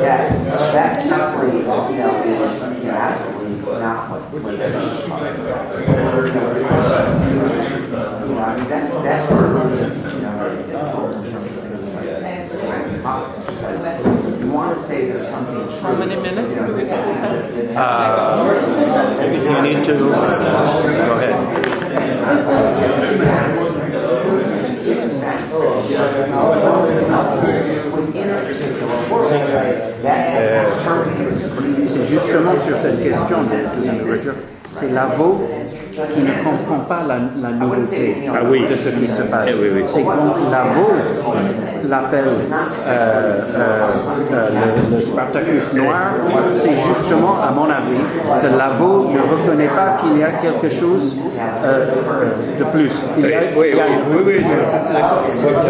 [SPEAKER 7] That,
[SPEAKER 5] you is, absolutely not what, what it is. You want to say there's something.
[SPEAKER 3] How many minutes still?
[SPEAKER 8] You need to, go ahead.
[SPEAKER 1] C'est justement sur cette question de. C'est Lavaux qui ne comprend pas la, la nouveauté
[SPEAKER 2] Ah oui.
[SPEAKER 1] de ce qui se passe.
[SPEAKER 2] Eh oui, oui.
[SPEAKER 1] C'est quand Lavaux l'appelle euh, euh, euh, le, le Spartacus noir, c'est justement, à mon avis, que Lavaux ne reconnaît pas qu'il y a quelque chose de plus. Qu'il y a,
[SPEAKER 2] Oui,
[SPEAKER 1] il y a-
[SPEAKER 2] oui, oui, oui, je-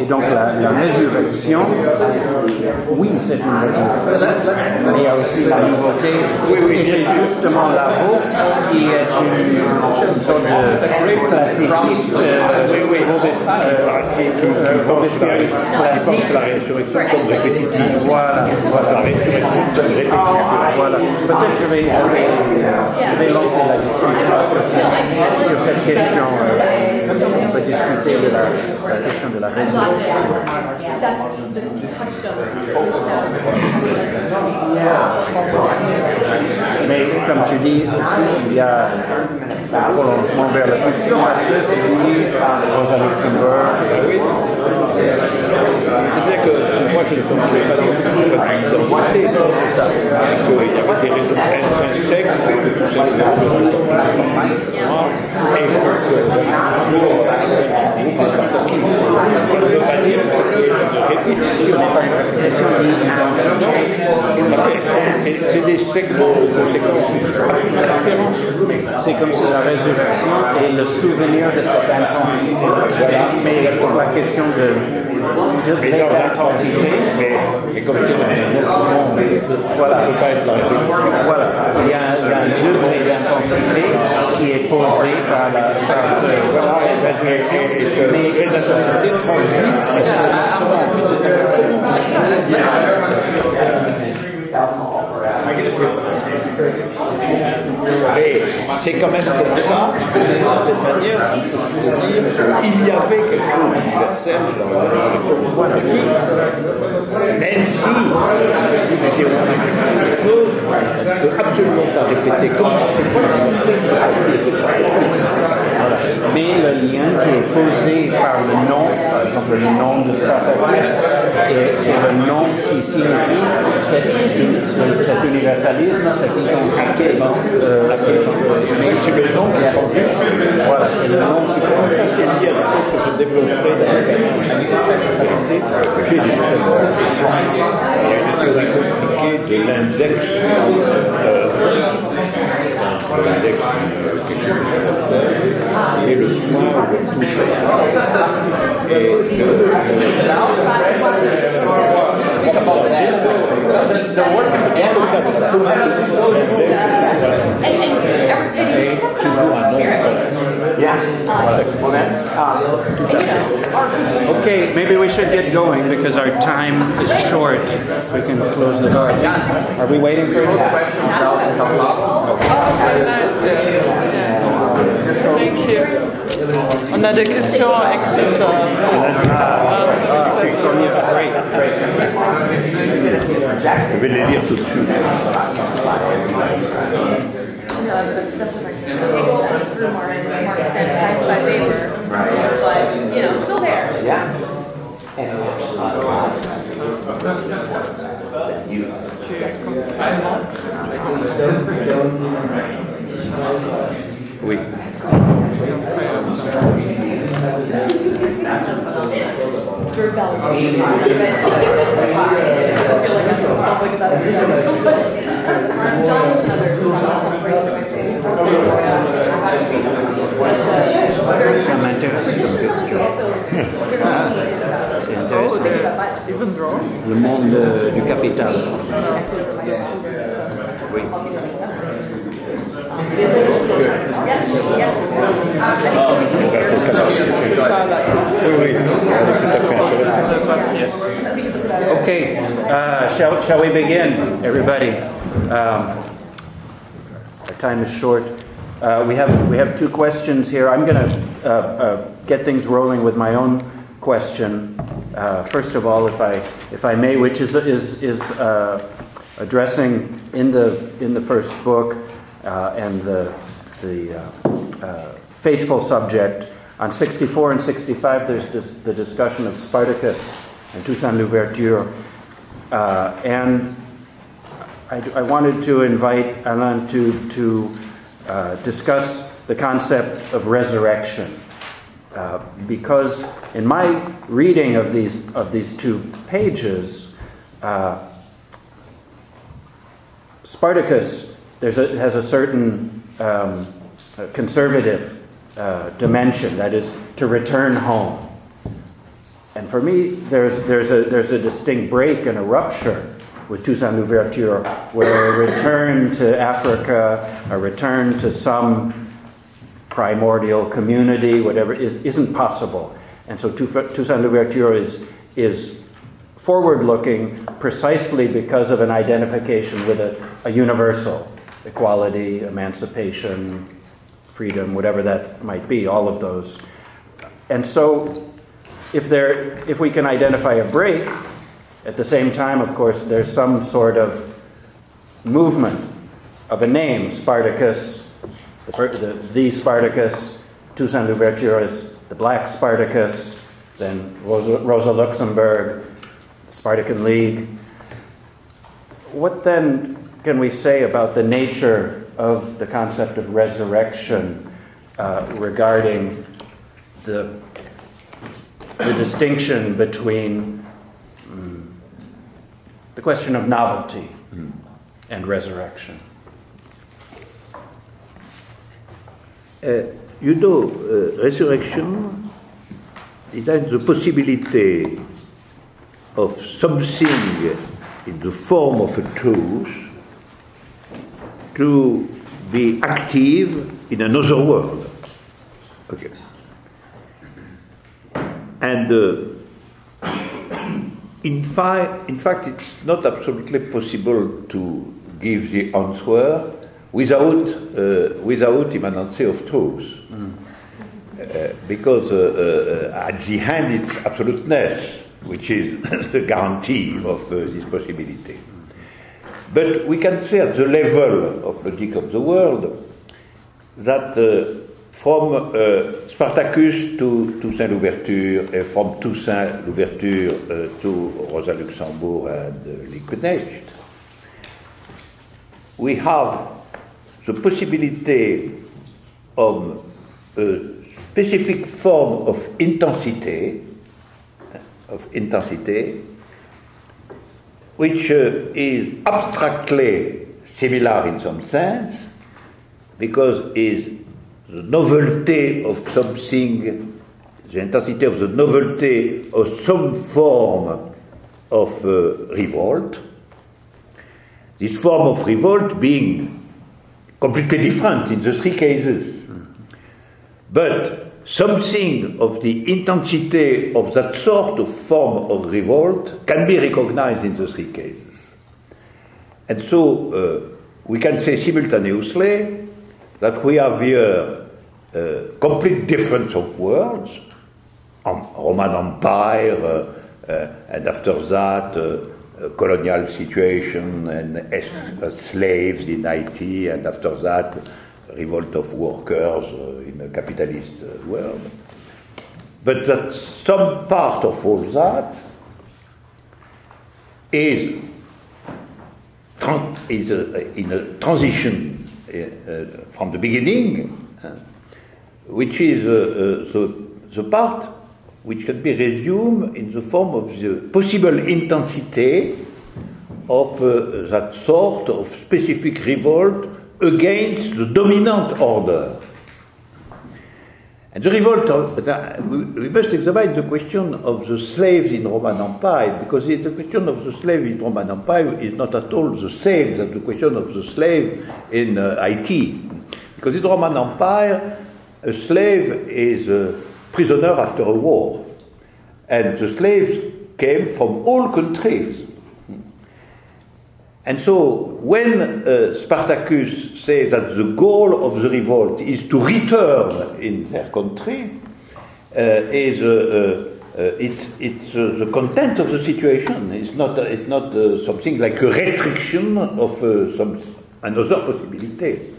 [SPEAKER 1] Et donc la, la résurrection, oui, c'est une résurrection. Mais il y a aussi la nouveauté. Et c'est justement Lavaux qui est une, une sorte de classiciste, euh, euh,
[SPEAKER 2] pense la,
[SPEAKER 1] Robespierre
[SPEAKER 2] qui pense la résurrection comme répétitive.
[SPEAKER 1] Voilà,
[SPEAKER 2] La résurrection comme répétitive.
[SPEAKER 1] voilà. Peut-être je vais, je vais, je vais lancer la discussion sur cette, sur cette euh, on peut discuter de la, la question de la
[SPEAKER 7] touchstone.
[SPEAKER 1] Mais comme tu dis aussi, il y a un prolongement vers le futur parce que c'est aussi Rosa Luxembourg.
[SPEAKER 2] C'est-à-dire que moi, je ne pensais pas non plus à l'identité, qu'il y avait des raisons intrinsèques pour que tout ça ne et que l'amour groupe spartakiste. Ça ne veut pas dire que c'est une répétition.
[SPEAKER 1] Question d'identité.
[SPEAKER 2] C'est- des segments.
[SPEAKER 1] C'est comme si la résurrection est le souvenir de cette intensité. Mais pour la question de,
[SPEAKER 2] dans mais, mais comme ne peut pas être la.
[SPEAKER 1] Voilà, il y a, il y a un degré d'intensité qui est posé par la. Par ce,
[SPEAKER 2] Voilà, et, ben, et, et, et ce degré d'intensité transite. Mais c'est quand même comme ça, d'une certaine manière, de dire qu'il y avait quelque chose d'universel dans la de même si il quelque chose, absolument pas répéter comme
[SPEAKER 1] mais le lien qui est posé par le nom, par exemple le nom de Spartacus, c'est le nom qui signifie cet, ce- cet universalisme, cette identité. Euh, mais c'est le nom qui est Voilà, c'est le nom qui compte.
[SPEAKER 2] Ça, c'est lié à des que je développerai dans j'ai déjà Il y a une théorie compliquée de l'index, euh,
[SPEAKER 5] Yeah.
[SPEAKER 1] Okay, maybe we should get going because our time is short. We can close the door. Are we waiting for you?
[SPEAKER 9] Questions
[SPEAKER 3] Thank you. Des questions écrites.
[SPEAKER 2] Je vais.
[SPEAKER 7] You you
[SPEAKER 5] yeah. And a
[SPEAKER 2] Oui.
[SPEAKER 1] Ça m'intéresse. C'est intéressant. Le monde euh, du capital.
[SPEAKER 7] Yes.
[SPEAKER 1] Okay, uh, shall, shall we begin, everybody? Um, our time is short. Uh, we have we have two questions here. I'm going to uh, uh, get things rolling with my own question. Uh, first of all, if I if I may, which is is is uh, addressing in the in the first book uh, and the the uh, uh, faithful subject on 64 and 65. There's the discussion of Spartacus and Toussaint Louverture, uh, and I, I wanted to invite Alain to, to uh, discuss the concept of resurrection. Uh, because in my reading of these, of these two pages, uh, Spartacus there's a, has a certain um, conservative uh, dimension, that is, to return home. And for me, there's, there's, a, there's a distinct break and a rupture with Toussaint Louverture, where a return to Africa, a return to some primordial community, whatever, is, isn't possible. And so Toussaint Louverture is, is forward looking precisely because of an identification with a, a universal equality, emancipation, freedom, whatever that might be, all of those. And so if there if we can identify a break at the same time of course there's some sort of movement of a name spartacus the, the, the spartacus toussaint louverture is the black spartacus then rosa, rosa luxemburg spartacan league what then can we say about the nature of the concept of resurrection uh, regarding the the distinction between mm, the question of novelty and resurrection.
[SPEAKER 2] Uh, you know, uh, resurrection is like the possibility of something in the form of a truth to be active in another world. Okay. And uh, in, fi- in fact, it's not absolutely possible to give the answer without, uh, without immanency of truth. Uh, because uh, uh, at the end it's absoluteness, which is the guarantee of uh, this possibility. But we can say at the level of logic of the world that uh, from uh, Spartacus to Toussaint Louverture, and from Toussaint Louverture to Rosa Luxembourg and uh, Liebknecht, we have the possibility of a specific form of intensity, of intensity, which uh, is abstractly similar in some sense, because is the novelty of something, the intensity of the novelty of some form of uh, revolt. This form of revolt being completely different in the three cases. But something of the intensity of that sort of form of revolt can be recognized in the three cases. And so uh, we can say simultaneously that we have here a complete difference of worlds, Roman Empire, uh, uh, and after that, uh, colonial situation and uh, slaves in Haiti, and after that, revolt of workers uh, in a capitalist uh, world. But that some part of all that is, is a, in a transition uh, from the beginning, uh, which is uh, uh, the, the part which can be resumed in the form of the possible intensity of uh, that sort of specific revolt against the dominant order. And the revolt, of, uh, we must examine the question of the slaves in Roman Empire, because the question of the slave in Roman Empire is not at all the same as the question of the slave in uh. Because in Roman Empire, a slave is a prisoner after a war. And the slaves came from all countries. And so when uh, Spartacus says that the goal of the revolt is to return in their country, uh, is uh, uh it, it's uh, the content of the situation. It's not, it's not uh, something like a restriction of some another possibility.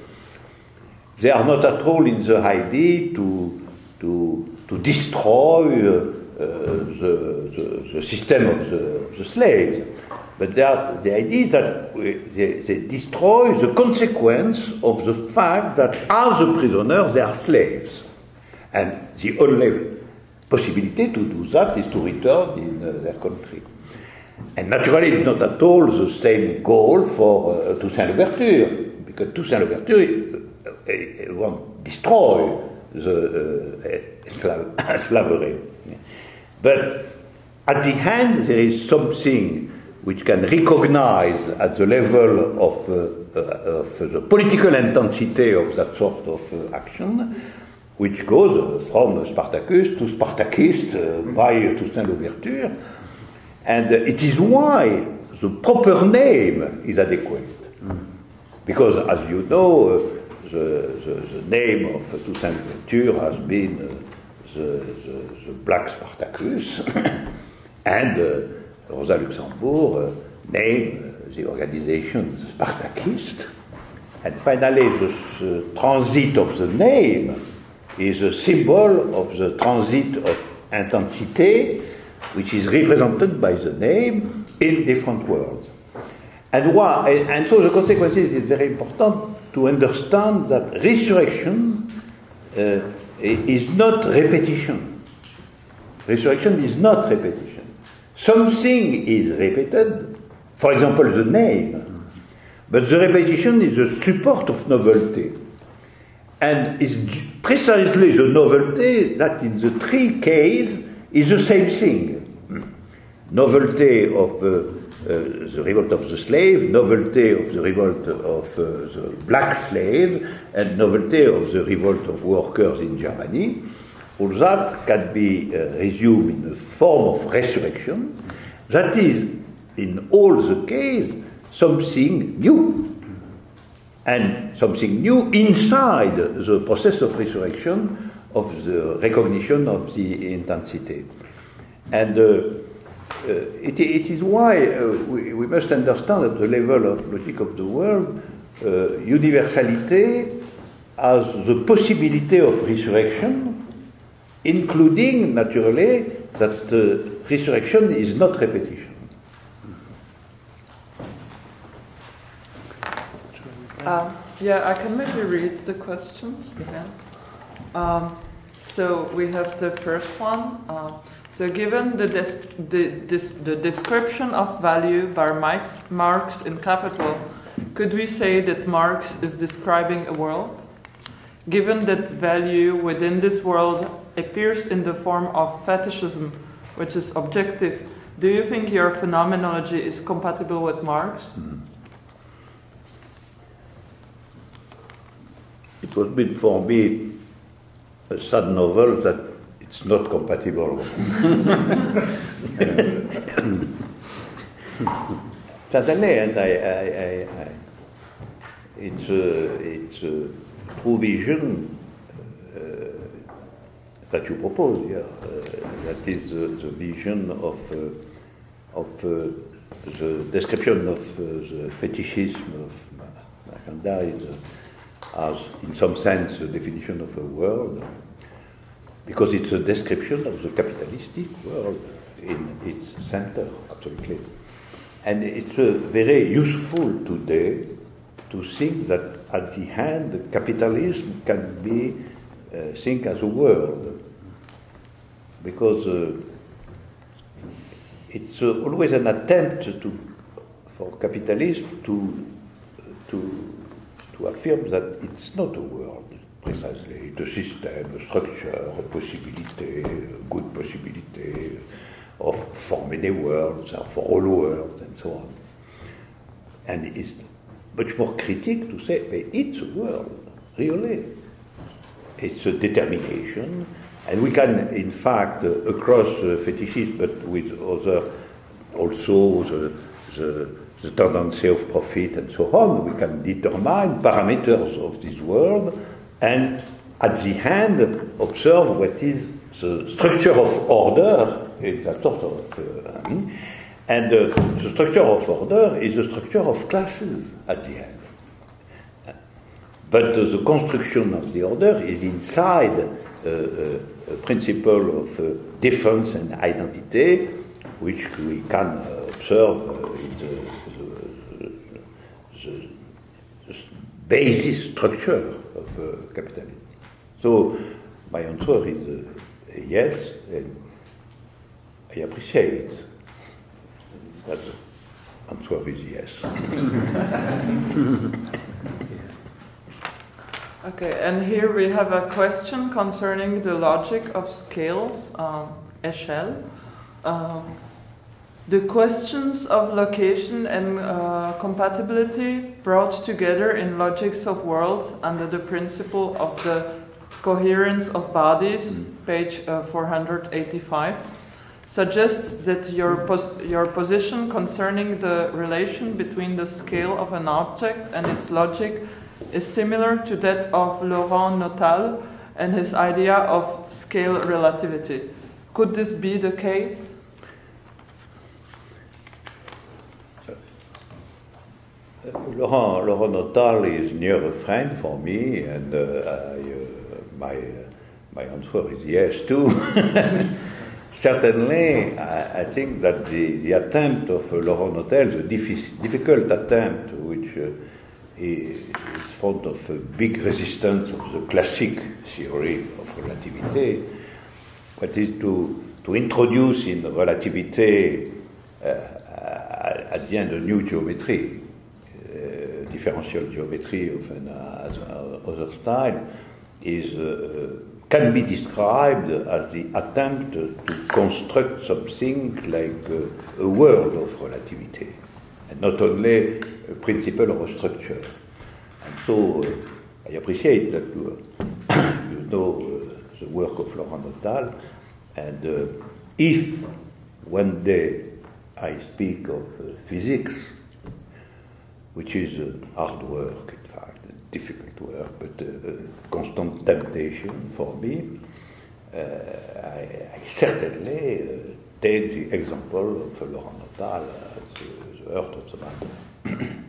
[SPEAKER 2] They are not at all in the idea to, to, to destroy the, the, the, system of the, the slaves. But are, the idea is that they, they, destroy the consequence of the fact that as a prisoner they are slaves. And the only possibility to do that is to return in uh, their country. And naturally, it's not at all the same goal for uh, Toussaint Louverture, because Toussaint Louverture uh, won't destroy the uh, slavery. But at the end, there is something which can recognize at the level of, uh, uh, of the political intensity of that sort of uh, action, which goes from Spartacus to Spartacist uh, by Toussaint Louverture. And it is why the proper name is adequate. Because, as you know, uh, the, the, the, name of Toussaint Louverture has been uh, the, the, Black Spartacus, and Rosa Luxembourg uh, named the organization Spartakist. And finally, the, the transit of the name is a symbol of the transit of intensity, which is represented by the name in different worlds. And, why, and so the consequences is very important to understand that resurrection uh, is not repetition. Resurrection is not repetition. Something is repeated, for example, the name, but the repetition is the support of novelty. And it's precisely the novelty that in the three cases is the same thing. Novelty of uh, uh, the revolt of the slave, novelty of the revolt of uh, the black slave, and novelty of the revolt of workers in Germany that can be uh, resumed in a form of resurrection. That is, in all the case, something new. And something new inside the process of resurrection, of the recognition of the intensity. And uh, uh, it, it is why uh, we, we, must understand at the level of logic of the world, uh, universality as the possibility of resurrection, including, naturally, that uh, resurrection is not repetition.
[SPEAKER 3] Um, yeah, I can maybe read the questions. Yeah. Um, so we have the first one. Uh, so given the, des- the, the description of value by Marx, Marx in Capital, could we say that Marx is describing a world? Given that value within this world appears in the form of fetishism, which is objective, do you think your phenomenology is compatible with Marx? Mm-hmm.
[SPEAKER 2] It was been for me a sad novel that it's not compatible. Certainly, and I, I, I, I it's a, it's a true vision that you propose here. Uh, that is the vision of uh, of uh, the description of the fetishism of uh, as, in some sense, a definition of a world, because it's a description of the capitalistic world in its center, absolutely. And it's uh, very useful today to think that at the end, capitalism can be uh, seen as a world, because uh, it's uh, always an attempt to, for capitalism to, to, to affirm that it's not a world precisely, it's a system, a structure, a possibility, a good possibility of for many worlds, or for all worlds, and so on. And it's much more critique to say, it's a world, really. It's a determination, and we can, in fact, uh, across uh, fetishism, but with other, also the, the, the tendency of profit and so on, we can determine parameters of this world, and at the end, observe what is the structure of order in that sort of. Uh, and the structure of order is the structure of classes at the end. But uh, the construction of the order is inside uh, uh, a principle of uh, difference and identity, which we can observe in the, the, the, the basis structure of capitalism. So my answer is yes, and I appreciate that the answer is yes.
[SPEAKER 3] Okay, and here we have a question concerning the logic of scales, um, échelle. Um, the questions of location and uh, compatibility brought together in logics of worlds under the principle of the coherence of bodies, page uh, 485, suggests that your, pos- your position concerning the relation between the scale of an object and its logic is similar to that of Laurent Nottale and his idea of scale relativity. Could this be the case?
[SPEAKER 2] Laurent, Laurent Nottale is near a friend for me, and uh, I, uh, my, my answer is yes too. Certainly, I, I, think that the, the attempt of uh, Laurent Nottale, the diffi- difficult attempt, which uh, is front of a big resistance of the classic theory of relativity, what is to, to introduce in relativity uh, at the end a new geometry, uh, differential geometry of an uh, other style, is uh, can be described as the attempt to construct something like a world of relativity, and not only a principle or a structure. And so uh, I appreciate that you, you know uh, the work of Laurent Nottale, and uh, if one day I speak of uh, physics, which is uh, hard work, in fact, difficult work, but uh, constant temptation for me, I, I, certainly take the example of Laurent Nottale as the, the heart of the matter.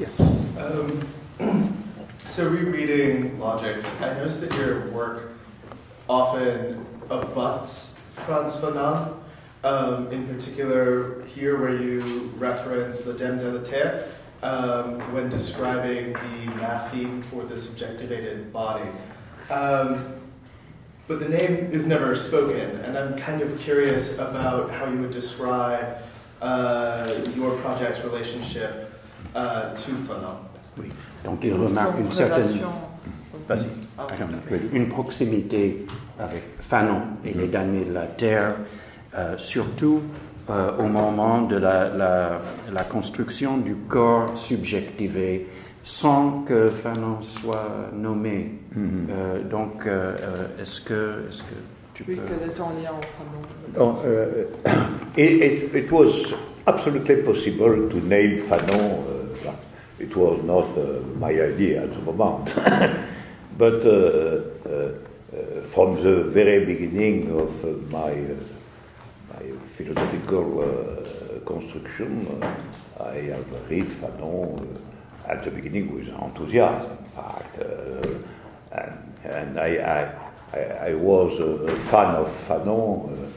[SPEAKER 10] Um, so rereading logics, I noticed that your work often abuts Frantz Fanon. Um, in particular, here where you reference the Damnés de la Terre um, when describing the matheme for the subjectivated body. Um, but the name is never spoken, and I'm kind of curious about how you would describe uh, your project's relationship uh, to Fanon.
[SPEAKER 1] Oui. Donc il remarque une certaine une proximité avec Fanon et les damnés de la terre, euh, surtout euh, au moment de la, la, la, construction du corps subjectivé sans que Fanon soit nommé. Mm -hmm. euh, donc, euh, euh, est-ce que, est que tu
[SPEAKER 3] oui,
[SPEAKER 1] peux...
[SPEAKER 3] quel est ton lien Fanon
[SPEAKER 2] it, it, it, was absolutely possible to name Fanon. It was not uh, my idea at the moment. but uh, uh, from the very beginning of my, my philosophical construction, I have read Fanon at the beginning with enthusiasm, in fact. Uh, and, and I, I, I, was a fan of Fanon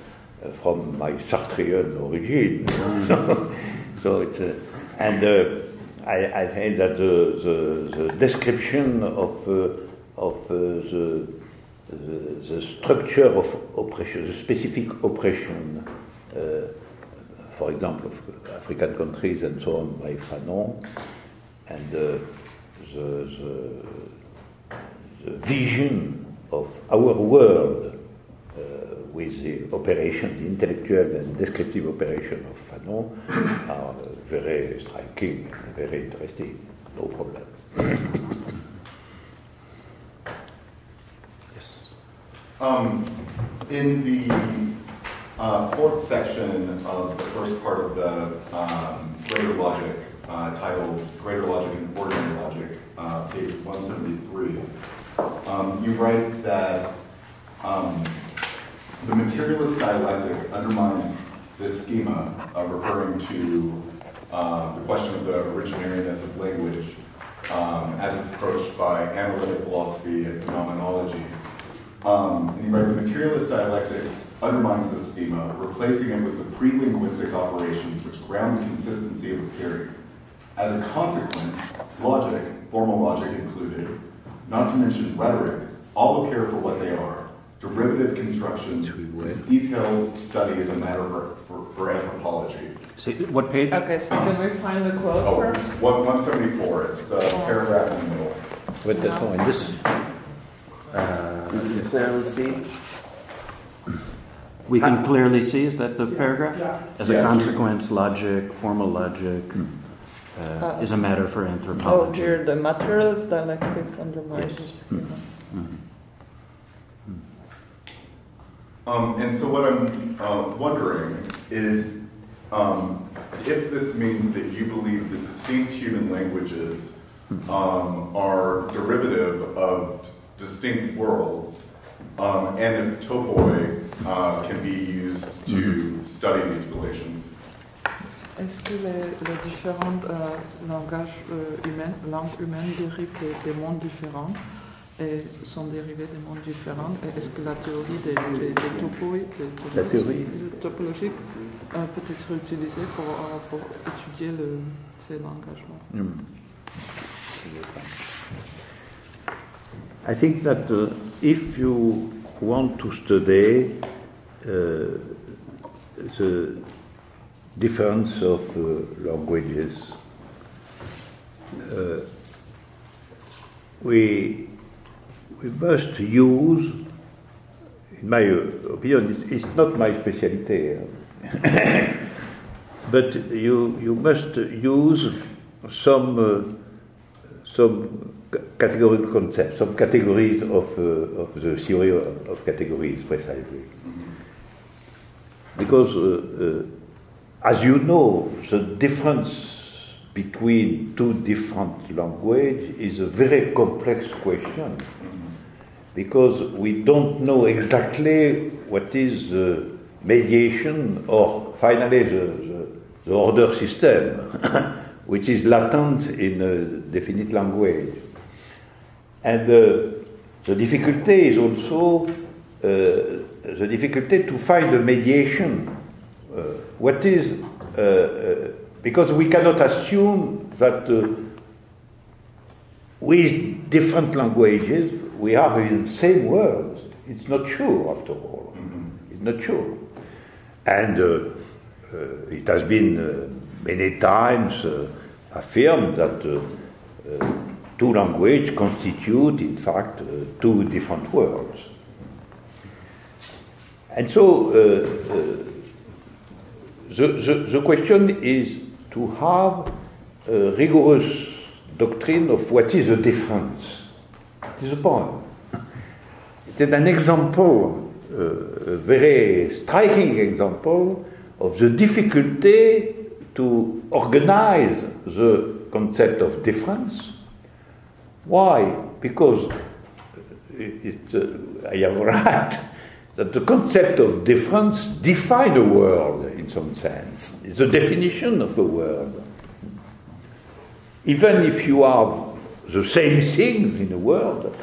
[SPEAKER 2] uh, from my Sartrean origin. so it's, uh, and uh, I, I, think that the, the, the description of, uh, of uh, the, the, the, structure of oppression, the specific oppression, for example, of African countries and so on by Fanon, and the, the, vision of our world uh, with the operation, the intellectual and descriptive operation of Fanon are very striking, very interesting, no problem.
[SPEAKER 11] yes. Um, in the uh, fourth section of the first part of the um, greater logic uh, titled Greater Logic and Ordinary Logic, uh, page 173. Um, you write that um, the materialist dialectic undermines this schema, uh, referring to uh, the question of the originariness of language um, as it's approached by analytic philosophy and phenomenology. Um, and you write the materialist dialectic undermines this schema, replacing it with the pre-linguistic operations which ground the consistency of a theory. As a consequence, logic, formal logic included, not to mention rhetoric, all appear for what they are derivative constructions, detailed study is a matter for, for, for anthropology.
[SPEAKER 1] See, what page?
[SPEAKER 3] Okay, so can we find the quote
[SPEAKER 11] oh,
[SPEAKER 3] first?
[SPEAKER 11] 174, it's the oh. paragraph in the middle.
[SPEAKER 2] With the no. point.
[SPEAKER 1] This,
[SPEAKER 5] uh, can clearly see.
[SPEAKER 1] We can clearly see, is that the paragraph?
[SPEAKER 3] Yeah.
[SPEAKER 1] As a consequence, logic, formal logic. Mm uh, is a matter for anthropology.
[SPEAKER 3] Oh, here the materials dialectics undermines. Yes. Mm-hmm.
[SPEAKER 11] Um, and so, what I'm uh, wondering is um, if this means that you believe that distinct human languages um, are derivative of distinct worlds, um, and if topoi uh, can be used to mm-hmm. study these relations.
[SPEAKER 3] Est-ce que les, les différents euh, langages euh, humains, langues humaines dérivent des, des, mondes différents et sont dérivés des mondes différents Est-ce que la théorie des, des, des topos, des,
[SPEAKER 2] la théorie
[SPEAKER 3] topologiques euh, peut être utilisée pour, euh, pour étudier le, ces langages-là mm.
[SPEAKER 2] I think that uh, if you want to study uh, the difference of uh, languages. Uh, we, we must use, in my opinion, it's not my specialty, but you, you must use some, uh, some categorical concepts, some categories of, uh, of the theory of categories precisely. Because uh, uh, as you know, the difference between two different languages is a very complex question because we don't know exactly what is the mediation or finally the, the, the order system which is latent in a definite language. And uh, the difficulty is also uh, the difficulty to find a mediation. Uh, what is, uh, uh, because we cannot assume that uh, with different languages we have in the same words. It's not true, after all. Mm-hmm. It's not true. And uh, uh, it has been uh, many times affirmed that two languages constitute, in fact, uh, two different worlds. And so uh, uh, the, the, the, question is to have a rigorous doctrine of what is the difference. The point. It is an example, uh, a very striking example of the difficulty to organize the concept of difference why? Because it, uh, I have right that the concept of difference defines a world in some sense. It's a definition of a world. Even if you have the same things in the world,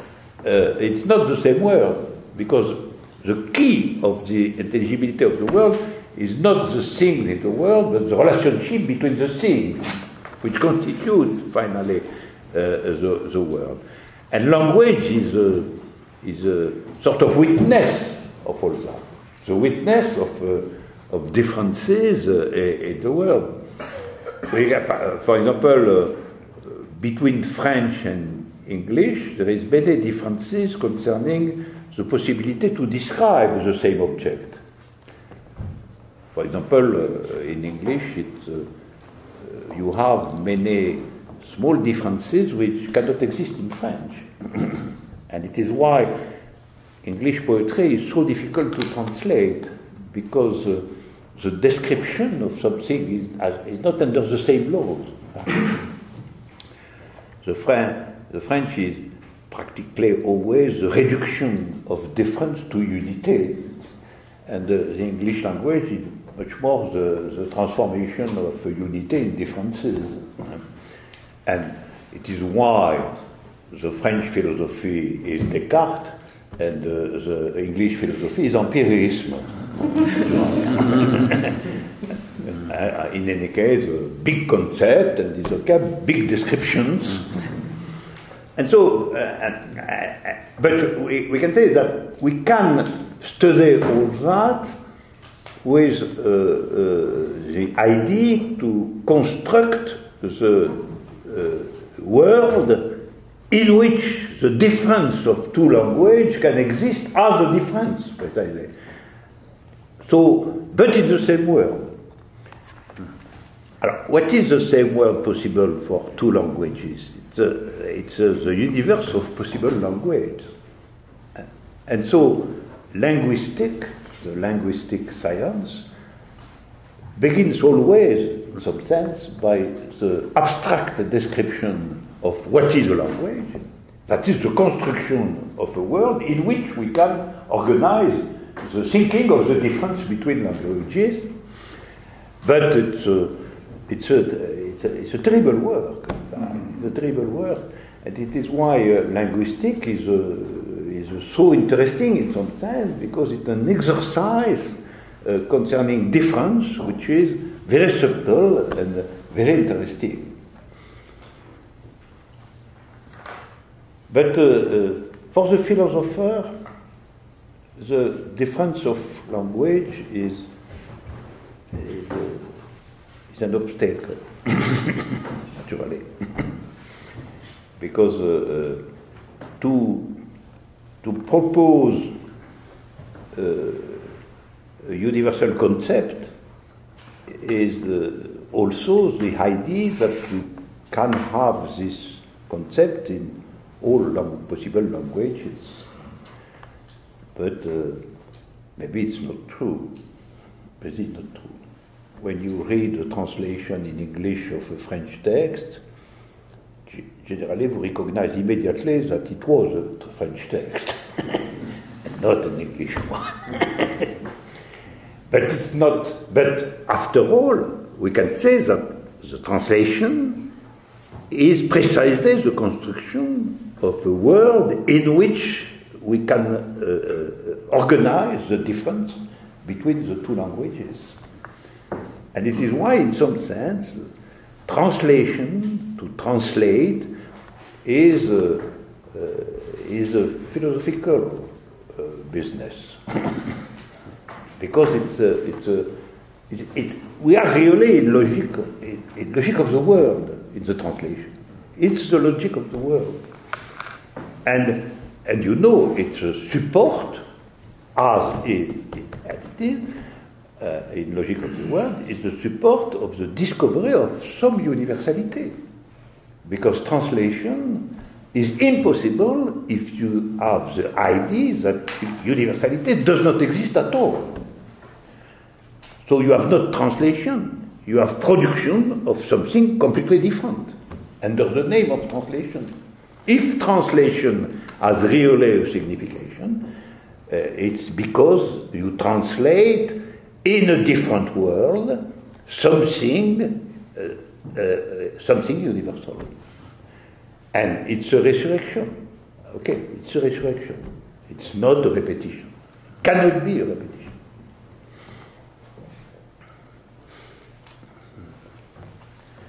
[SPEAKER 2] uh, it's not the same world because the key of the intelligibility of the world is not the things in the world, but the relationship between the things, which constitute finally uh, the, the world. And language is a, is a sort of witness of all that, the witness of, uh, of differences uh, in the world. For example, between French and English, there is many differences concerning the possibility to describe the same object. For example, uh, in English, it, uh, you have many small differences which cannot exist in French. and it is why English poetry is so difficult to translate because uh, the description of something is, is not under the same laws. the, French, the French practically always the reduction of difference to unity, and uh, the English language is much more the, the transformation of unity in differences. And it is why the French philosophy is Descartes and uh, the English philosophy is empirism. Uh, in any case, a big concept, and this case, big descriptions. And so, uh, uh, but we, we, can say that we can study all that with uh, uh, the idea to construct the uh, world in which the difference of two languages can exist as a difference, precisely. So, but in the same world. What is the same world possible for two languages? It's, a, it's a, the universe of possible languages. And so, linguistic, the linguistic science, begins always, in some sense, by the abstract description of what is a language. That is the construction of a world in which we can organize the thinking of the difference between languages. But it's a, it's a, it's a, it's a terrible work. It's a terrible work. And it is why uh, linguistic is, uh, is uh, so interesting in some sense because it's an exercise uh, concerning difference, which is very subtle and very interesting. But uh, uh, for the philosopher, the difference of language is, is an obstacle, naturally. because uh, to, to propose a universal concept is uh, also the idea that you can have this concept in all lang- possible languages. But uh, maybe it's not true. Maybe it's not true. When you read a translation in English of a French text, generally you recognize immediately that it was a French text, and not an English one. But it's not, but after all, we can say that the translation is precisely the construction of a world in which we can uh, uh, organize the difference between the two languages. And it is why, in some sense, translation, to translate, is a, uh, is a philosophical uh, business. because it's a, it's a, it's, it's, we are really in logic, in, in logic of the world in the translation. It's the logic of the world. And, and you know, it's a support, as it, it, it is, uh, in logic of the world, is the support of the discovery of some universality. Because translation is impossible if you have the idea that universality does not exist at all. So you have not translation, you have production of something completely different under the name of translation. If translation has really a signification, uh, it's because you translate in a different world something, uh, uh, something universal. And it's a resurrection. Okay, it's a resurrection. It's not a repetition. Cannot be a repetition.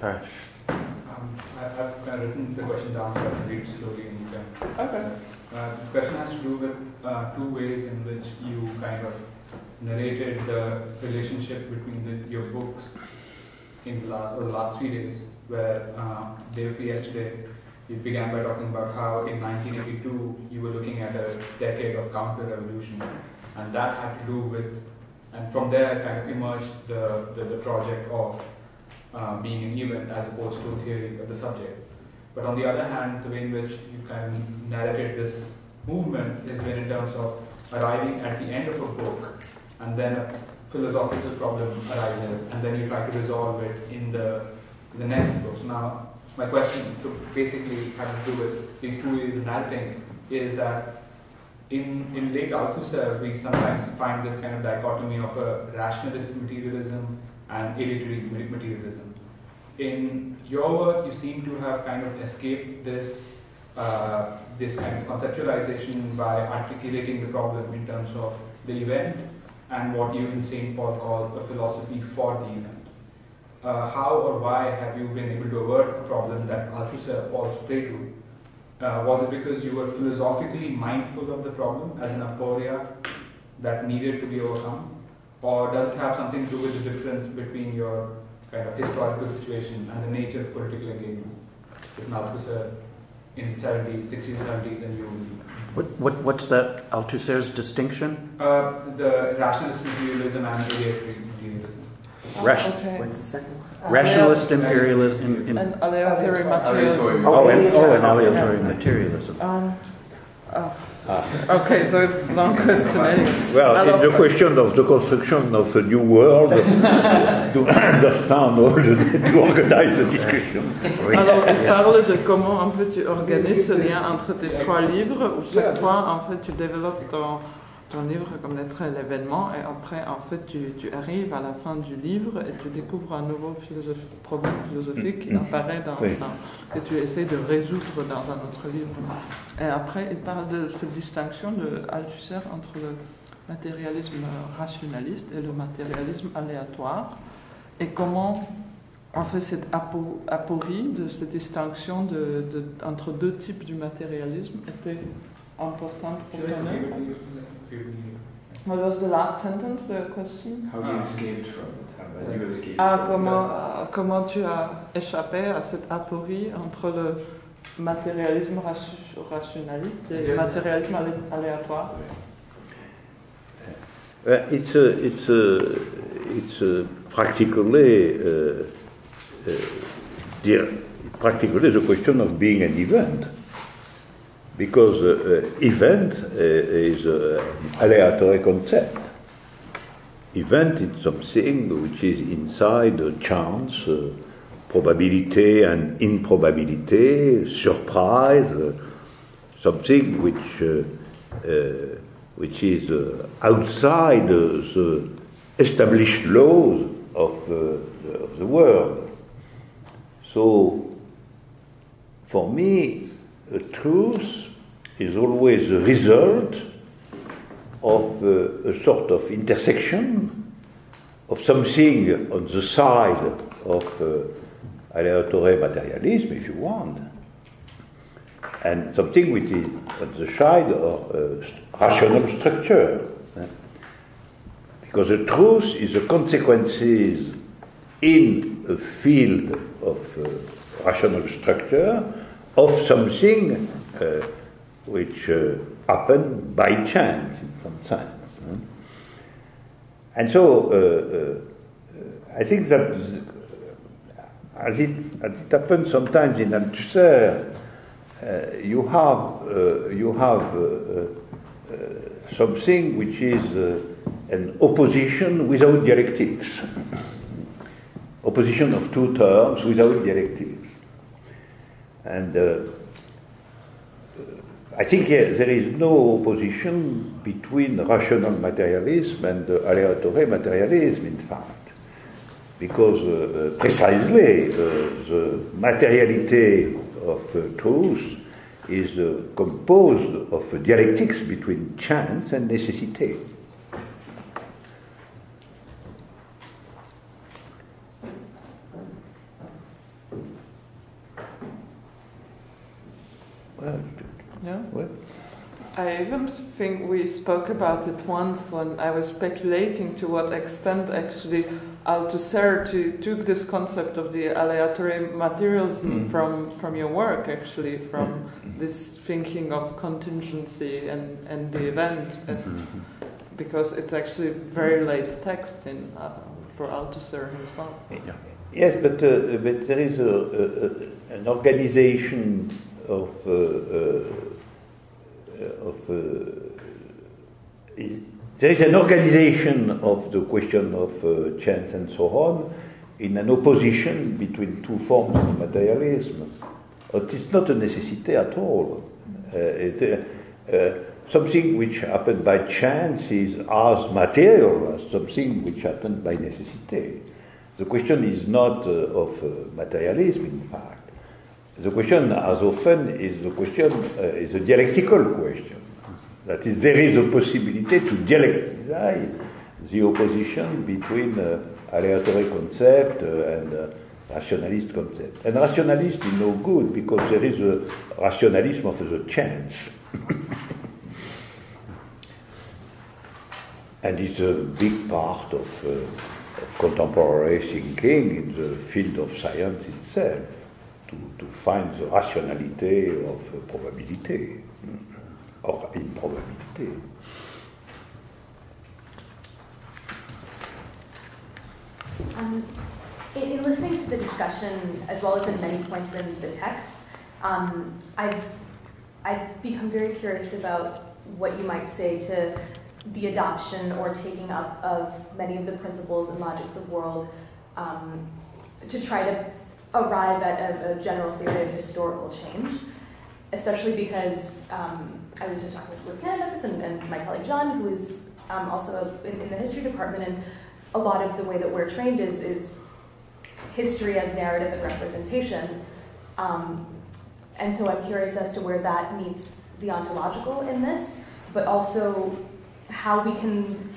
[SPEAKER 1] All right.
[SPEAKER 12] Um, I, I've kind of written the question down, so I'll read slowly and you can.
[SPEAKER 3] Okay.
[SPEAKER 12] Uh, this question has to do with uh, two ways in which you kind of narrated the relationship between the, your books in the last, the last three days, where uh, day yesterday you began by talking about how in 1982 you were looking at a decade of counter-revolution, and that had to do with, and from there kind of emerged the, the, the project of uh, Being and Event as opposed to a theory of the subject. But on the other hand, the way in which you kind of narrated this movement has been in terms of arriving at the end of a book and then a philosophical problem arises and then you try to resolve it in the, in the next book. Now, my question to basically have to do with these two ways of narrating is that in, in late Althusser, we sometimes find this kind of dichotomy of a rationalist materialism and aleatory materialism. In your work, you seem to have kind of escaped this uh, this kind of conceptualization by articulating the problem in terms of the event and what you in St. Paul call a philosophy for the event. Uh, how or why have you been able to avert a problem that Althusser falls prey to? Uh, was it because you were philosophically mindful of the problem as an aporia that needed to be overcome? Or does it have something to do with the difference between your kind of historical situation and the nature of political engagement with Althusser in the 70s, 60s, 70s, and you?
[SPEAKER 1] What, what, what's that Althusser's distinction?
[SPEAKER 12] Uh, the rationalist materialism and aleatory materialism.
[SPEAKER 1] Ration-
[SPEAKER 3] Oh, okay.
[SPEAKER 5] What's the second one?
[SPEAKER 1] Rationalist imperialism. im- im-
[SPEAKER 3] And aleatory materialism.
[SPEAKER 1] oh, and, oh, and aleatory materialism.
[SPEAKER 3] Um, oh. Okay, so it's long question anyway.
[SPEAKER 2] Well,
[SPEAKER 3] Alors,
[SPEAKER 2] in the question of the construction of a new world, to understand all the, to organize the discussion.
[SPEAKER 3] Alors, il parle de comment en fait tu organises ce lien entre tes trois livres, où chaque fois en fait tu développes ton, ton livre comme être l'événement, et après en fait tu, tu arrives à la fin du livre et tu découvres un nouveau problème philosophique qui
[SPEAKER 2] Mm.
[SPEAKER 3] apparaît dans,
[SPEAKER 2] Oui.
[SPEAKER 3] dans- que tu essaies de résoudre dans un autre livre. Et après, il parle de cette distinction de Althusser entre le matérialisme rationaliste et le matérialisme aléatoire, et comment en fait cette apo- aporie de cette distinction de, de- entre deux types du matérialisme était importante pour What was the last sentence, the question?
[SPEAKER 13] How you escaped from it? How did you escape
[SPEAKER 3] Ah,
[SPEAKER 13] from
[SPEAKER 3] comment,
[SPEAKER 13] that?
[SPEAKER 3] comment tu as échappé à cette aporie entre le matérialisme rationaliste et le matérialisme alé- aléatoire?
[SPEAKER 2] Uh, it's a, it's a, it's a practically, uh, uh, the, practically the question of being an event. Because uh, uh, event uh, is an aleatory concept. Event is something which is inside chance, uh, probability and improbability, surprise, uh, something which uh, uh, which is uh, outside uh, the established laws of, uh, of the world. So, for me, a truth is always a result of uh, a sort of intersection of something on the side of uh, aleatory materialism, if you want, and something which is on the side of uh, rational structure. Because the truth is the consequences in a field of uh, rational structure of something uh, which uh, happened by chance in some sense. And so uh, uh, I think that as it, as it happens sometimes in Althusser, uh, you have, you have something which is an opposition without dialectics. opposition of two terms without dialectics. And uh, I think there is no opposition between rational materialism and uh, aleatory materialism, in fact, because uh, precisely uh, the materiality of uh, truth is uh, composed of dialectics between chance and necessity.
[SPEAKER 3] Yeah. What? I even think we spoke about it once when I was speculating to what extent actually Althusser to, took this concept of the aleatory materialism mm. from, from your work, actually, from mm. this thinking of contingency and, and the event, as, mm-hmm. because it's actually very late text in, uh, for Althusser himself.
[SPEAKER 2] Yes, but, uh, but there is a, a, an organization of uh, uh, of is, there is an organization of the question of uh, chance and so on in an opposition between two forms of materialism. It is not a necessity at all. Uh, it, uh, something which happened by chance is as material as something which happened by necessity. The question is not uh, of materialism, in fact. The question, as often, is the question uh, is a dialectical question. That is, there is a possibility to dialectize the opposition between uh, aleatory concept uh, and uh, rationalist concept. And rationalist is no good because there is a rationalism of the chance. and it's a big part of, uh, of contemporary thinking in the field of science itself to, find the rationality of probability or improbability.
[SPEAKER 7] Um, in, in, listening to the discussion, as well as in many points in the text, um, I've, I've become very curious about what you might say to the adoption or taking up of many of the principles and logics of world um, to try to arrive at a, a, general theory of historical change, especially because um, I was just talking with Ken about this and, and my colleague John, who is um, also in, in, the history department, and a lot of the way that we're trained is, is history as narrative and representation. Um, and so I'm curious as to where that meets the ontological in this, but also how we can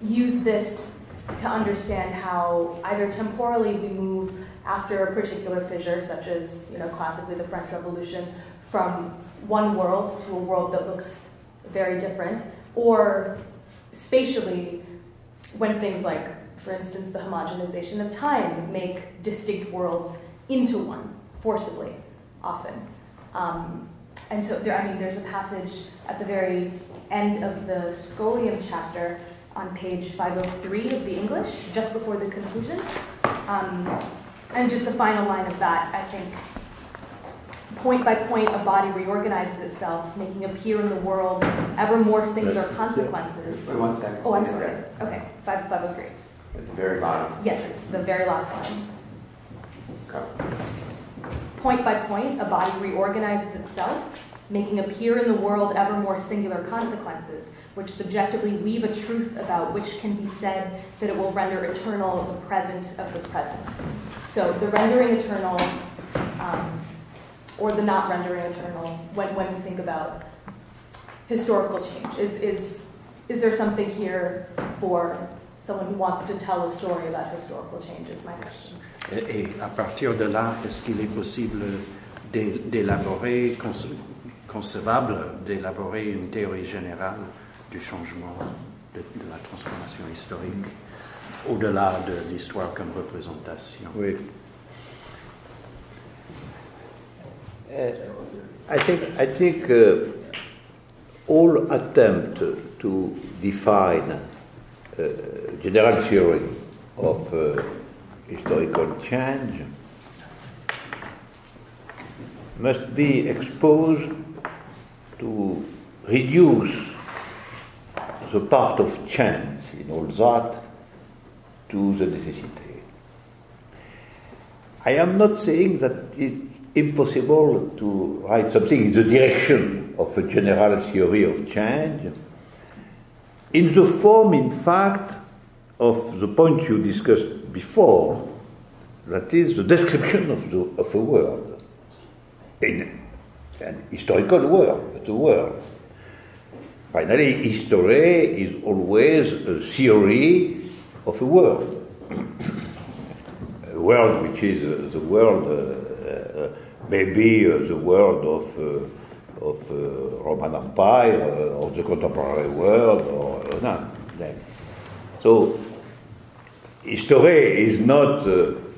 [SPEAKER 7] use this to understand how either temporally we move after a particular fissure, such as you know classically the French Revolution, from one world to a world that looks very different, or spatially when things like, for instance, the homogenization of time make distinct worlds into one forcibly, often. Um, and so there, I mean, there's a passage at the very end of the Scholium chapter on page 503 of the English, just before the conclusion. Um, and just the final line of that, I think, point by point, a body reorganizes itself, making appear in the world ever more singular consequences.
[SPEAKER 5] Wait one second.
[SPEAKER 7] Oh, I'm sorry. Okay, 5, 503.
[SPEAKER 5] At the very bottom.
[SPEAKER 7] Yes, it's the very last line.
[SPEAKER 5] Okay.
[SPEAKER 7] Point by point, a body reorganizes itself, making appear in the world ever more singular consequences, which subjectively weave a truth about which can be said that it will render eternal the present of the present. So the rendering eternal, um, or the not rendering eternal, when, when we think about historical change, is, is, is there something here for someone who wants to tell a story about historical change, is my question.
[SPEAKER 1] Et, à partir de là, est-ce qu'il est possible d'élaborer, concevable d'élaborer une théorie générale du changement, de, de la transformation historique, au-delà de l'histoire comme représentation
[SPEAKER 2] Oui. Uh, I think, I think uh, all attempt to define uh, general theory of uh, historical change must be exposed to reduce the part of chance in all that to the necessity. I am not saying that it's impossible to write something in the direction of a general theory of change, in the form, in fact, of the point you discussed before, that is the description of, the, of a world, in an historical world, a world. Finally, history is always a theory of a world. a world which is uh, the world, uh, uh, maybe uh, the world of, uh, of uh, Roman Empire, or the contemporary world, or. Then. So, history is not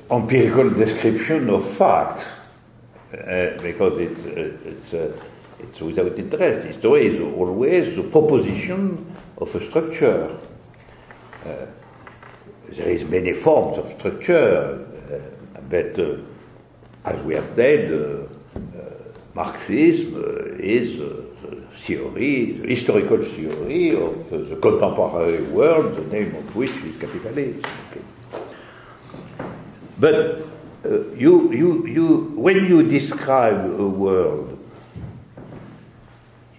[SPEAKER 2] empirical description of fact, because it's, it's, it's without interest. History is always the proposition of a structure. Uh, there is many forms of structure, uh, but uh, as we have said, Marxism is the theory, the historical theory of the contemporary world, the name of which is capitalism. But you, you, you, when you describe a world,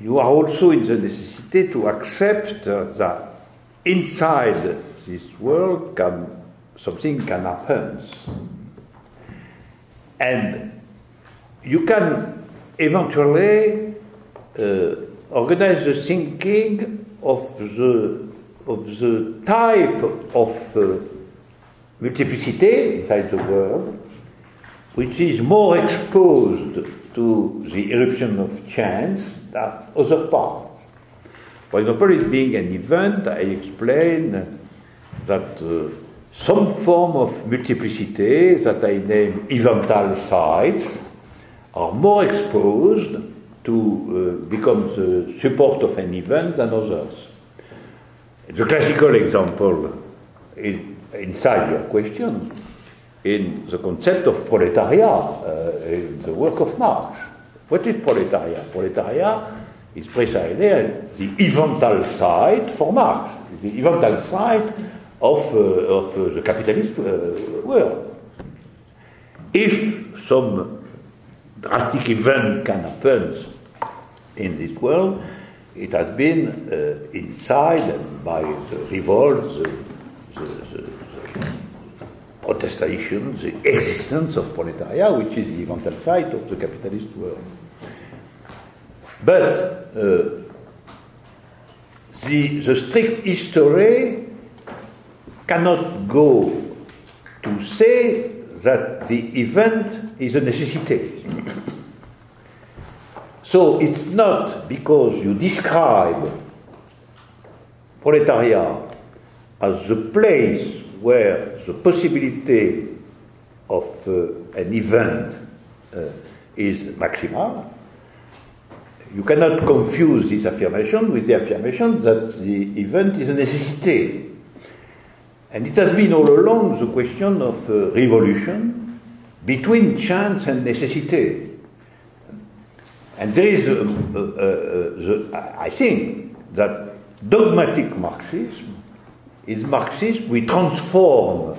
[SPEAKER 2] you are also in the necessity to accept that inside this world can something can happen, and you can eventually uh, organize the thinking of the of the type of uh, multiplicity inside the world, which is more exposed to the eruption of chance that other parts. For example, it Being and Event, I explain that uh, some form of multiplicity that I name evental sites are more exposed to uh, become the support of an event than others. The classical example is inside your question in the concept of proletariat, uh, in the work of Marx. What is proletariat? Proletariat is precisely the evental site for Marx, the evental site of, uh, of uh, the capitalist uh, world. If some drastic event can happen in this world, it has been uh, inside and by the revolts, the, the, the, the protestation, the existence of proletariat, which is the evental site of the capitalist world. But uh, the, the strict history cannot go to say that the event is a necessity. so it's not because you describe proletariat as the place where the possibility of uh, an event uh, is maximal, you cannot confuse this affirmation with the affirmation that the event is a necessity. And it has been all along the question of uh, revolution between chance and necessity. And there is, uh, uh, uh, the, I think, that dogmatic Marxism is Marxism. We transform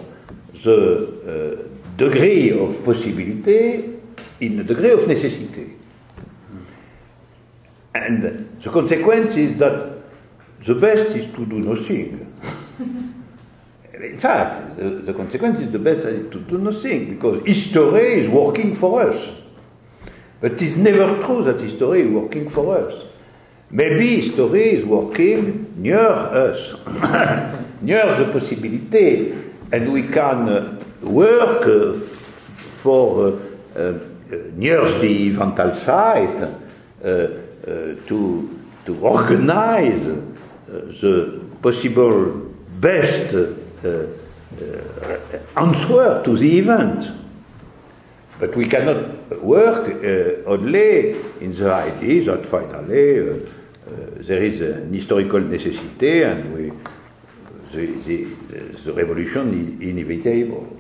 [SPEAKER 2] the uh, degree of possibility in the degree of necessity. And the consequence is that the best is to do nothing. in fact, the, the consequence is the best is to do nothing because history is working for us. But it's never true that history is working for us. Maybe history is working near us, near the possibility, and we can uh, work uh, for uh, uh, near the evental site uh, uh, to, to organize the possible best answer to the event. But we cannot work uh, only in the idea that finally uh, uh, there is an historical necessity and we, the, the, revolution is inevitable.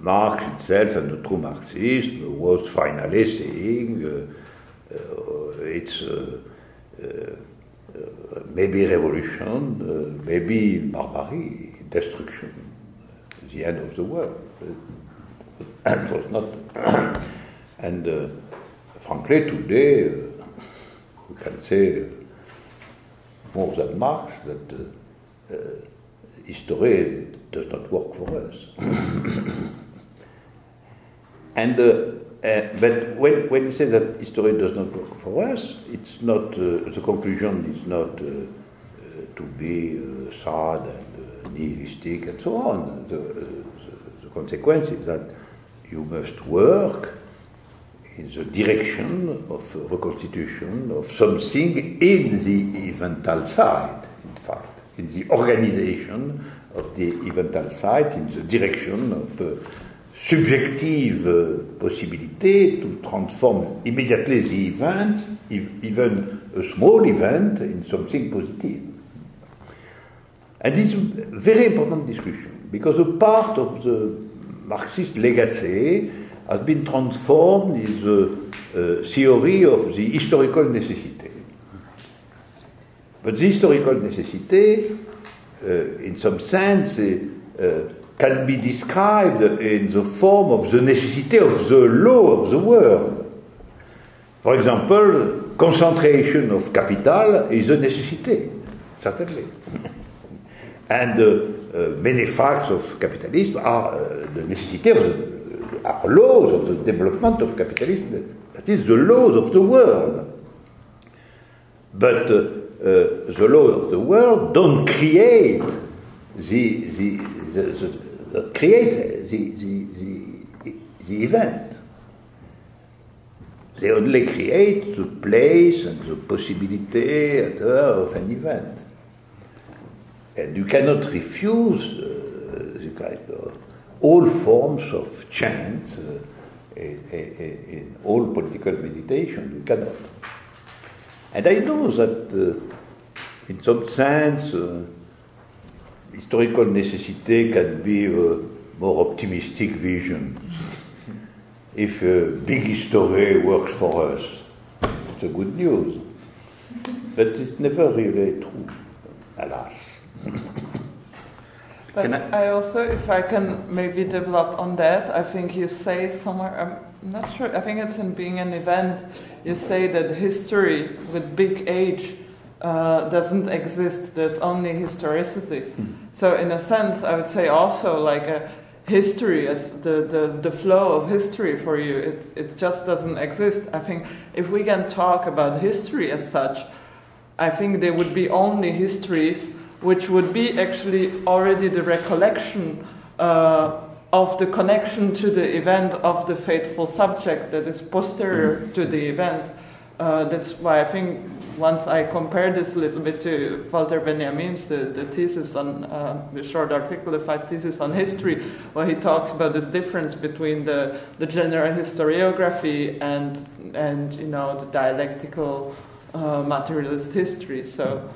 [SPEAKER 2] Marx himself, and the true Marxist, was finally saying uh, uh, it's uh, maybe revolution, maybe barbary, destruction, the end of the world and was not. and uh, frankly, today, uh, we can say uh, more than Marx that uh, uh, history does not work for us. and uh, uh, but when, when you say that history does not work for us, it's not uh, the conclusion is not to be sad and nihilistic and so on. The, the, the consequence is that you must work in the direction of reconstitution of something in the evental site, in the organization of the evental site, in the direction of uh, subjective uh, possibility to transform immediately the event, even a small event, in something positive. And this is a very important discussion because a part of the Marxist legacy has been transformed in the uh, theory of the historical necessity. But the historical necessity, uh, in some sense, uh, can be described in the form of the necessity of the law of the world. For example, concentration of capital is a necessity, certainly. and uh, uh, many facts of capitalism are the necessity of the, are laws of the development of capitalism. That is the laws of the world. But the laws of the world don't create the, the, the, the create the, the, the, the event. They only create the place and the possibility of an event. And you cannot refuse uh, the kind of all forms of chant uh, in, in, in, all political meditation. You cannot. And I know that, uh, in some sense, uh, historical necessity can be a more optimistic vision. if a big history works for us, it's a good news. But it's never really true, alas.
[SPEAKER 3] but I, I, also, if I can maybe develop on that, I think you say somewhere, I'm not sure, I think it's in Being and Event, you say that history with big H uh, doesn't exist, there's only historicity. Mm. So, in a sense, I would say also like a history as the, the, the flow of history for you, it, it just doesn't exist. I think if we can talk about history as such, I think there would be only histories which would be actually already the recollection uh, of the connection to the event of the faithful subject that is posterior mm. to the event. Uh, that's why I think once I compare this a little bit to Walter Benjamin's the, the thesis on uh, the short article, the five theses on history, where he talks about this difference between the, the general historiography and and you know the dialectical uh, materialist history. So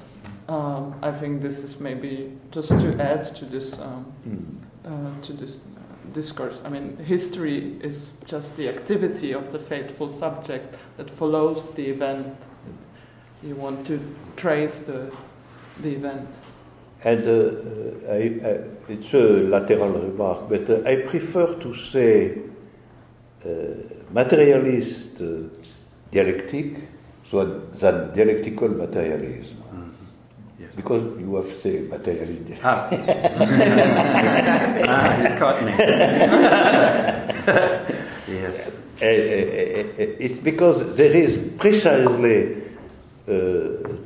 [SPEAKER 3] um, I think this is maybe just to add to this um, mm. uh, to this discourse. I mean, history is just the activity of the faithful subject that follows the event. You want to trace the the event.
[SPEAKER 2] And uh, uh I, I, it's a lateral remark, but uh, I prefer to say uh, materialist dialectic so than dialectical materialism. Because you have said materialism.
[SPEAKER 14] Ah. ah, you caught me.
[SPEAKER 2] yes. Uh, uh, it's because there is precisely uh,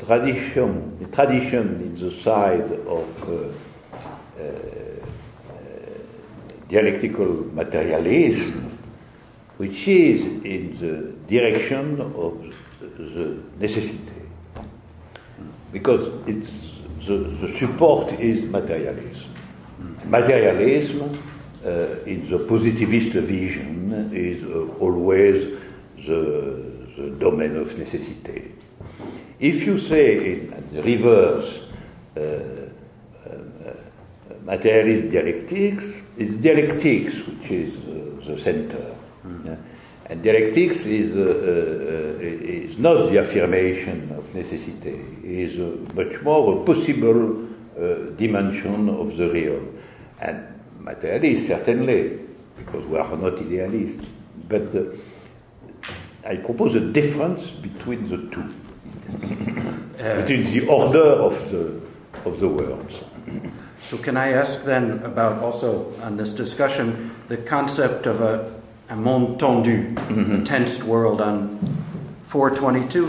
[SPEAKER 2] tradition, tradition in the side of uh, uh, dialectical materialism, which is in the direction of the necessity because it's the, the support is materialism. Materialism uh, in the positivist vision is uh, always the, the domain of necessity. If you say in reverse, uh, uh, materialist dialectics, it's dialectics which is uh, the center. Mm. Yeah? And dialectics is, uh, uh, is not the affirmation of necessity, it is uh, much more a possible uh, dimension of the real. And materialist, certainly, because we are not idealists. But uh, I propose a difference between the two, uh, between the order of the, of the worlds.
[SPEAKER 14] So, can I ask then about also on this discussion the concept of a a monde tendu, mm-hmm. tensed world on 422,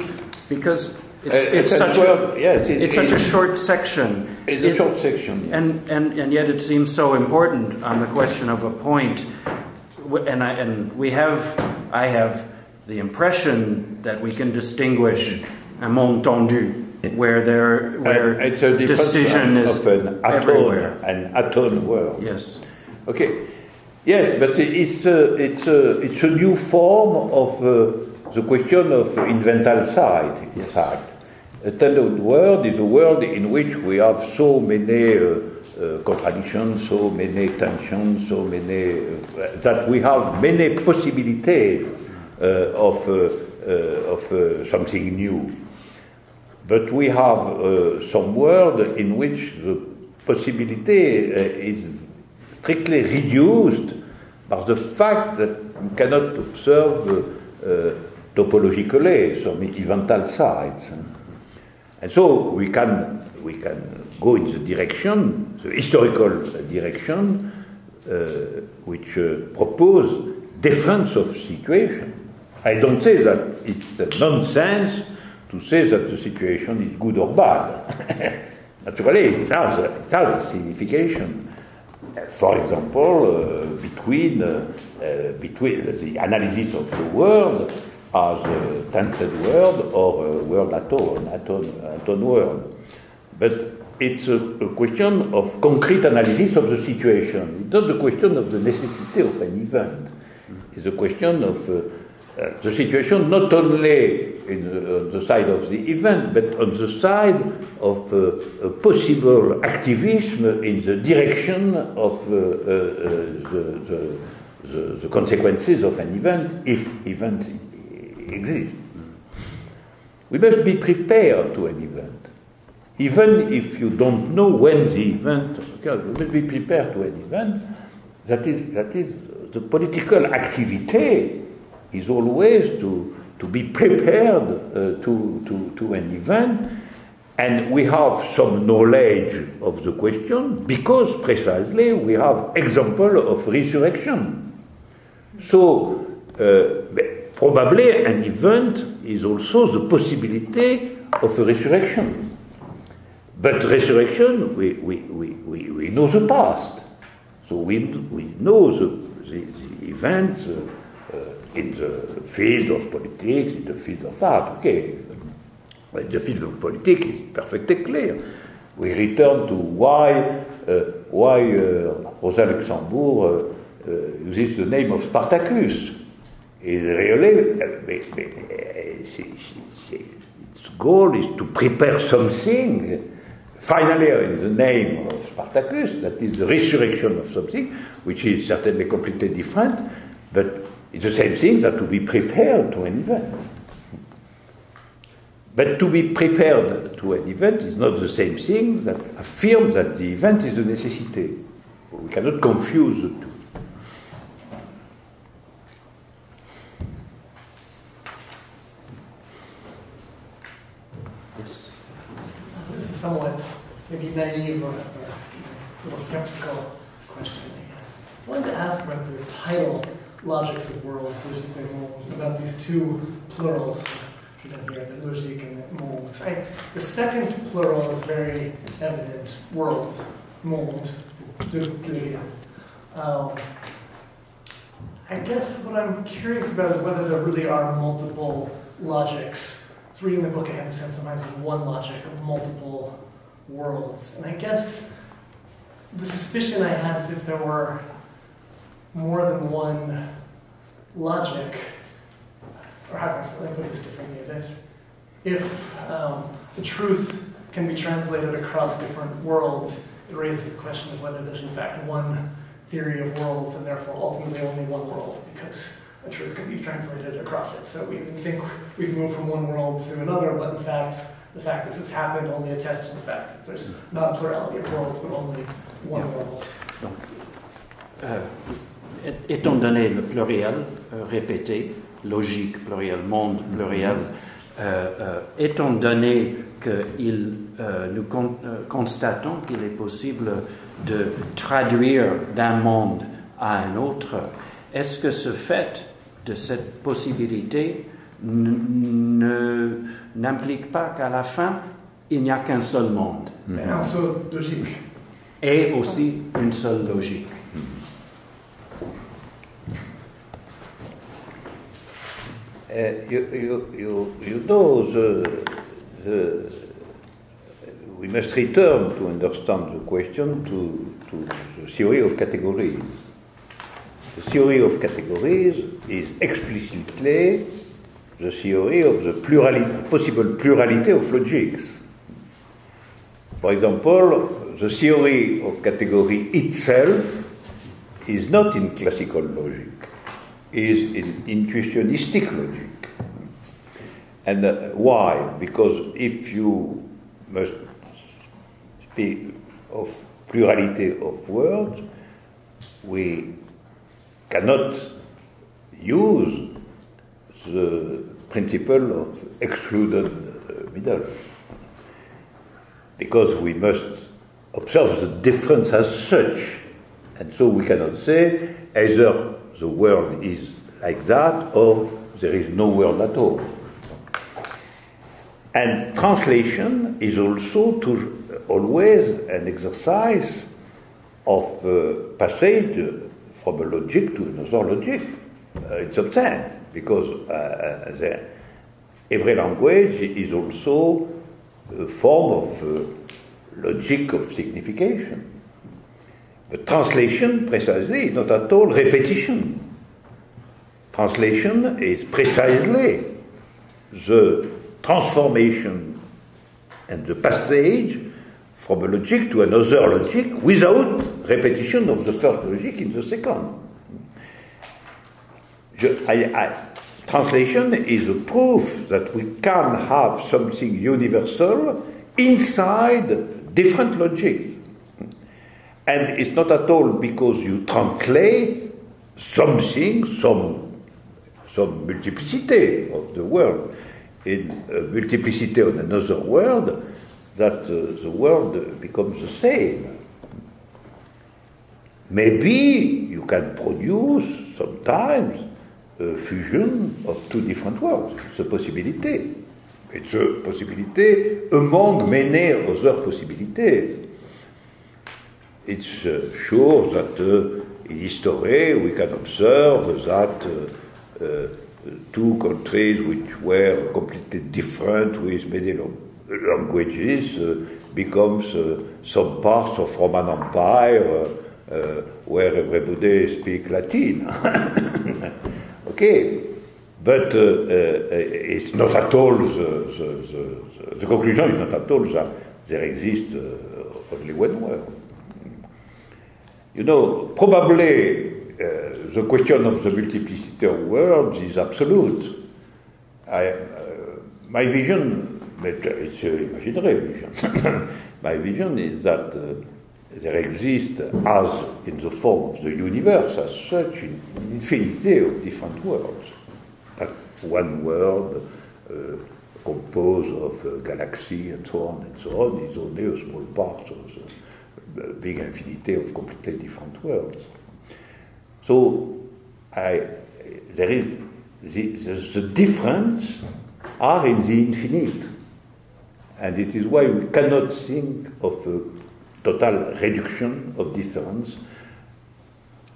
[SPEAKER 14] because it's, uh, it's, such, a, yes, it, it's such a short section.
[SPEAKER 2] It's it, a short section. Yes.
[SPEAKER 14] And, and, and yet it seems so important on the question of a point. And, I, and we have, I have the impression that we can distinguish a monde tendu where there where
[SPEAKER 2] it's a
[SPEAKER 14] decision is
[SPEAKER 2] of an
[SPEAKER 14] everywhere.
[SPEAKER 2] an atone world.
[SPEAKER 14] Yes.
[SPEAKER 2] Okay. Yes, but it's a, it's a, it's a new form of uh, the question of evental site, in yes. fact. A tended world is a world in which we have so many uh, uh, contradictions, so many tensions, so many, uh, that we have many possibilities uh, of, uh, of something new. But we have some world in which the possibility is strictly reduced by the fact that you cannot observe uh, topologically some evental sites. And so we can, we can go in the direction, the historical direction, uh, which uh, propose difference of situation. I don't say that it's nonsense to say that the situation is good or bad. Naturally, it has, it has a signification for example, uh, between, uh, uh, between the analysis of the world as a tensed world or a world atone, atone, atone world. But it's a, a, question of concrete analysis of the situation. It's not a question of the necessity of an event. It's a question of uh, uh, the situation not only in, uh, on the side of the event, but on the side of uh, possible activism in the direction of uh, uh, the, the, the, consequences of an event, if event exists. We must be prepared to an event. Even if you don't know when the event, okay, we must be prepared to an event. That is, that is the political activity is always to, to be prepared uh, to, to, to an event. And we have some knowledge of the question because precisely we have example of resurrection. So uh, probably an event is also the possibility of a resurrection. But resurrection, we, we, we, we, we know the past. So we, we know the, the, the events. Uh, in the field of politics, in the field of art, okay. But the field of politics is perfectly clear. We return to why, uh, why uh, Rosa Luxemburg uh, uh uses the name of Spartacus. Is really, uh, its goal is to prepare something, finally in the name of Spartacus, that is the resurrection of something, which is certainly completely different, but it's the same thing that to be prepared to an event. But to be prepared to an event is not the same thing that affirms that the event is a necessity. We cannot confuse the two.
[SPEAKER 15] Yes. This is somewhat maybe naive or, or a little skeptical question, I guess. I wanted to ask about the title, Logics of Worlds, about these two plurals here, the logique and the monde. I, the second plural is very evident, worlds, monde, um, I guess what I'm curious about is whether there really are multiple logics. So reading the book, I had the sense sometimes of one logic of multiple worlds. And I guess the suspicion I had is if there were more than one logic, or how can I put this differently, that if um, the truth can be translated across different worlds, it raises the question of whether there's in fact one theory of worlds and therefore ultimately only one world because a truth can be translated across it. So we think we've moved from one world to another, but in fact, the fact that this has happened only attests to the fact that there's not a plurality of worlds, but only one yeah. world. Donc,
[SPEAKER 1] euh, étant donné le pluriel euh, répété, logique pluriel, monde pluriel, euh, euh, étant donné que il, euh, nous con euh, constatons qu'il est possible de traduire d'un monde à un autre, est-ce que ce fait de cette possibilité n'implique pas qu'à la fin, il n'y a qu'un seul monde?
[SPEAKER 15] Un seul logique.
[SPEAKER 1] Et aussi une seule logique.
[SPEAKER 2] Eh, you, you, you, you know the, the we must return to understand the question to, to the theory of categories. The theory of categories is explicitly the theory of the plurality, possible plurality of logics. For example, the theory of category itself is not in classical logic, is in intuitionistic logic. And uh, why? Because if you must speak of plurality of words, we cannot use the principle of excluded uh, middle because we must observe the difference as such. And so we cannot say either the world is like that or there is no world at all. And translation is also to always an exercise of uh, passage from a logic to another logic. Uh, it's obtained because uh, uh, the, every language is also a form of uh, logic of signification. Translation, precisely, is not at all repetition. Translation is precisely the transformation and the passage from a logic to another logic without repetition of the first logic in the second. Translation is a proof that we can have something universal inside different logics. And it's not at all because you translate something, some, multiplicity of the world in a multiplicity on another world, that uh, the world becomes the same. Maybe you can produce sometimes a fusion of two different worlds. It's a possibility. It's a possibility among many other possibilities. It's uh, sure that uh, in history we can observe that uh, two countries which were completely different with many languages becomes some parts of Roman Empire where everybody speak Latin. okay, but it's not at all the, the, the, conclusion is not at all that there exists only one world. You know, probably uh, the question of the multiplicity of worlds is absolute. I, uh, my vision but it's an imaginary vision. My vision is that uh, there exists, as in the form of the universe as such, an infinity of different worlds. That one world uh, composed of a galaxy and so on and so on, is only a small part of the big infinity of completely different worlds. So I, there is the, the, the difference are in the infinite. And it is why we cannot think of a total reduction of difference,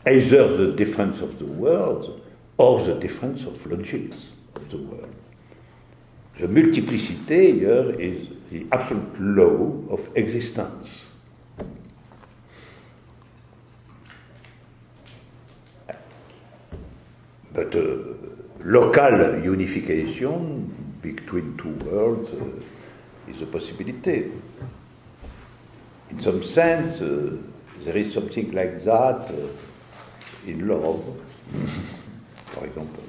[SPEAKER 2] either the difference of the world or the difference of logics of the world. The multiplicity here is the absolute law of existence. But uh, local unification between two worlds uh, is a possibility. In some sense, uh, there is something like that in love, for example.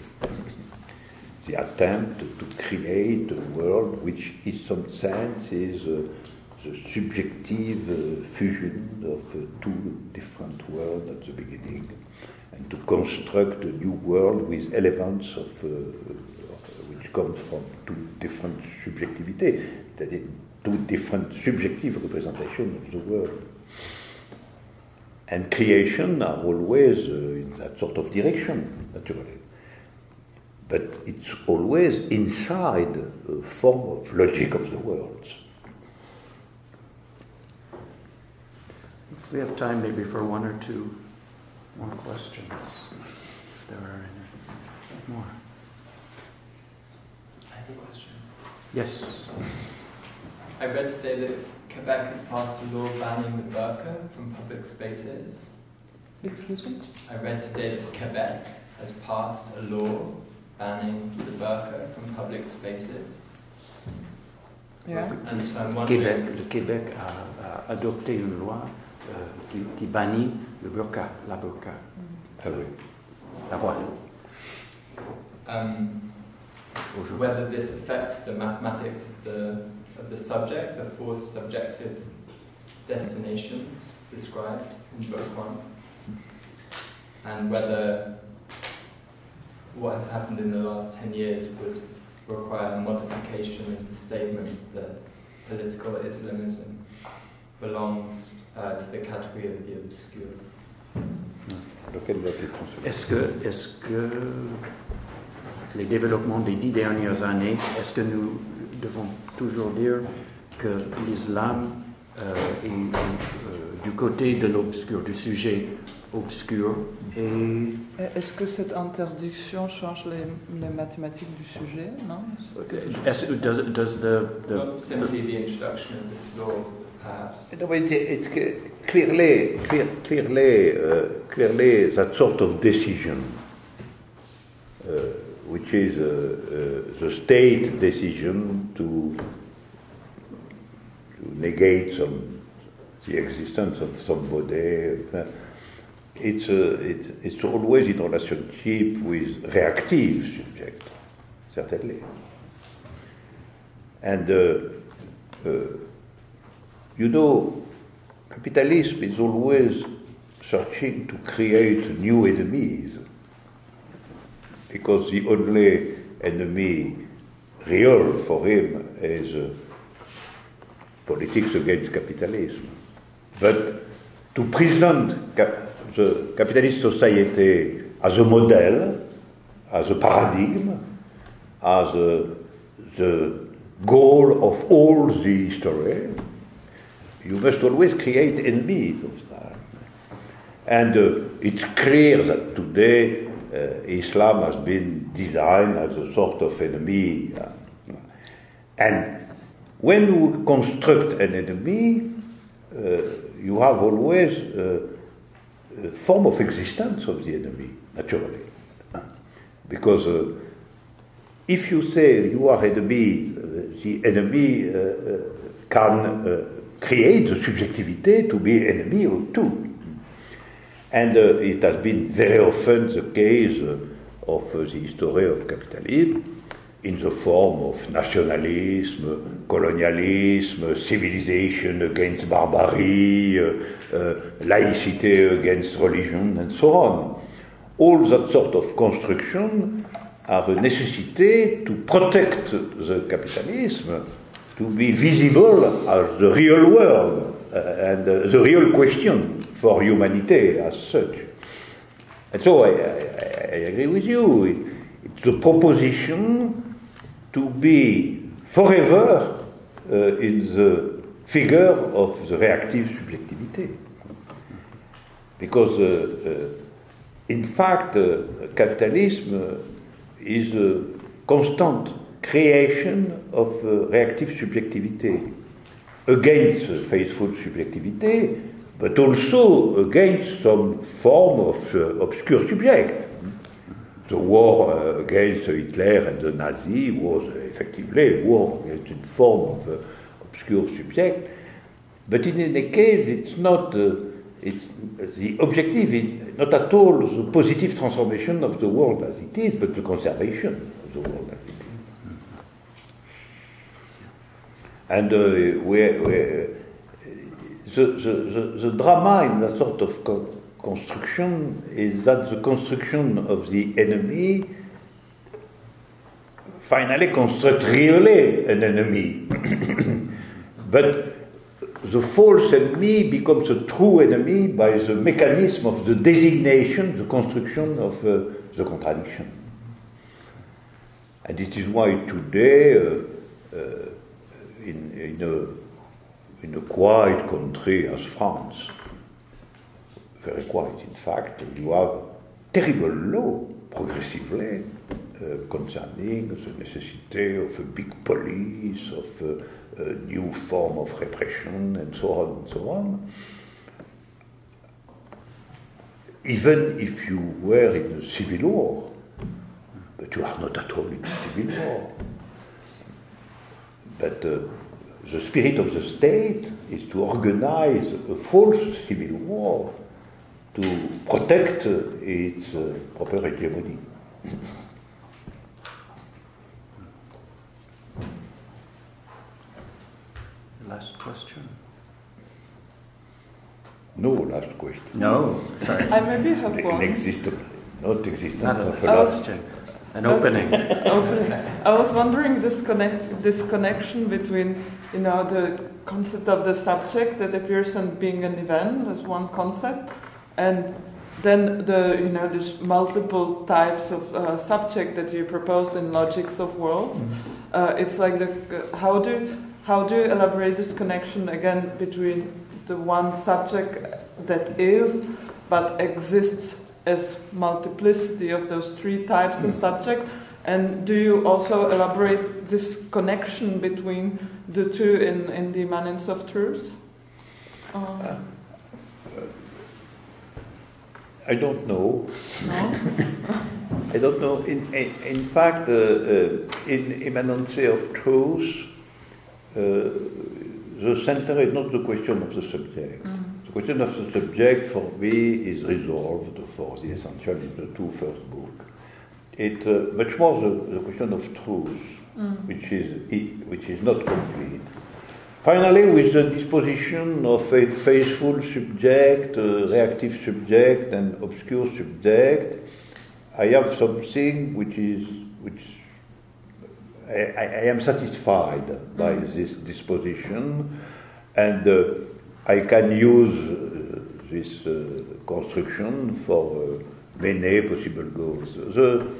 [SPEAKER 2] The attempt to create a world which, in some sense, is uh, the subjective uh, fusion of uh, two different worlds at the beginning, and to construct a new world with elements of which come from two different subjectivity, that is, two different subjective representations of the world. And creation are always uh, in that sort of direction, naturally. But it's always inside a form of logic of the worlds.
[SPEAKER 1] We have time maybe for one or two more questions, if there are any more.
[SPEAKER 16] I have a question.
[SPEAKER 1] Yes.
[SPEAKER 16] I read today that Quebec had passed a law banning the burqa from public spaces.
[SPEAKER 3] Excuse me?
[SPEAKER 16] I read today that Quebec has passed a law banning the burqa from public spaces.
[SPEAKER 3] Yeah.
[SPEAKER 16] And so I'm wondering.
[SPEAKER 1] Québec, le Québec a, a adopté une loi euh, qui, qui, bannit le burqa, la burqa.
[SPEAKER 2] Ah oui.
[SPEAKER 1] La voile.
[SPEAKER 16] Um, whether this affects the mathematics of the, of the subject, the four subjective destinations described in Book 1, and whether what has happened in the last 10 years would require a modification of the statement that political Islamism belongs uh, to the category of the obscure.
[SPEAKER 1] Est-ce que, est-ce que les développements des dix dernières années, est-ce que nous devons toujours dire que l'islam euh, est euh, du côté de l'obscur, du sujet obscur et...
[SPEAKER 3] Est-ce que cette interdiction change les, les mathématiques du sujet non?
[SPEAKER 1] Est-ce, does, does the, the,
[SPEAKER 16] Not simply the introduction of this law, perhaps.
[SPEAKER 2] No, it, it, clearly, clear, clearly, uh, clearly, that sort of decision, uh, which is uh, uh the state decision to, to negate some, the existence of somebody, uh, it's, uh, it's, it's always in relationship with reactive subject, certainly. And you know, capitalism is always searching to create new enemies because the only enemy real for him is uh, politics against capitalism. But to present cap- the capitalist society as a model, as a paradigm, as a, the goal of all the history, you must always create enemies of that. And uh, it's clear that today uh, Islam has been designed as a sort of enemy. Uh, and when you construct an enemy, uh, you have always uh, a form of existence of the enemy, naturally. Because uh, if you say you are enemies, the enemy can create the subjectivity to be enemy of two. And uh, it has been very often the case uh, of uh, the history of capitalism in the form of nationalism, colonialism, civilization against barbarity, uh, laicity against religion, and so on. All that sort of construction are a necessity to protect the capitalism to be visible as the real world uh, and uh, the real question for humanity as such. And so I, I, I agree with you. It, it's the proposition to be forever uh, in the figure of the reactive subjectivity. Because, uh, uh, in fact, uh, capitalism is a constant creation of reactive subjectivity against faithful subjectivity, but also against some form of uh, obscure subject. The war uh, against Hitler and the Nazis was effectively a war against a form of uh, obscure subject. But in any case, it's not, uh, it's, the objective is not at all the positive transformation of the world as it is, but the conservation of the world as it is. And uh, we're, the, the, the, the, drama in that sort of co construction is that the construction of the enemy finally constructs really an enemy. but the false enemy becomes a true enemy by the mechanism of the designation, the construction of uh, the contradiction. And it is why today, uh, uh, in, in a in a quiet country as France, very quiet in fact, you have terrible law progressively uh, concerning the necessity of a big police, of a, a, new form of repression, and so on and so on. Even if you were in a civil war, but you are not at all in a civil war. But uh, the spirit of the state is to organize a false civil war to protect its uh, proper hegemony.
[SPEAKER 1] Last question.
[SPEAKER 2] No last question.
[SPEAKER 1] No, sorry.
[SPEAKER 3] I maybe have one.
[SPEAKER 2] Inexistent, not existent.
[SPEAKER 1] Not a question. An opening.
[SPEAKER 3] opening. I was wondering this connect this connection between you know the concept of the subject that appears in Being and Event as one concept, and then the you know there's multiple types of uh, subject that you propose in logics of worlds. Mm-hmm. Uh, it's like the uh, how do how do you elaborate this connection again between the one subject that is but exists as multiplicity of those three types of subject? And do you also elaborate this connection between the two in, in the immanence of truth? Um, uh,
[SPEAKER 2] I don't know.
[SPEAKER 3] No?
[SPEAKER 2] I don't know. In, in, in fact, uh, uh, in immanence of truth, uh, the center is not the question of the subject. Mm question of the subject for me is resolved for the essential in the two first books. It uh, much more the, the, question of truth, mm. which is which is not complete. Finally, with the disposition of a faithful subject, reactive subject, and obscure subject, I have something which is which I, I am satisfied by mm. this disposition, and. Uh, I can use uh, this uh, construction for uh, many possible goals. The,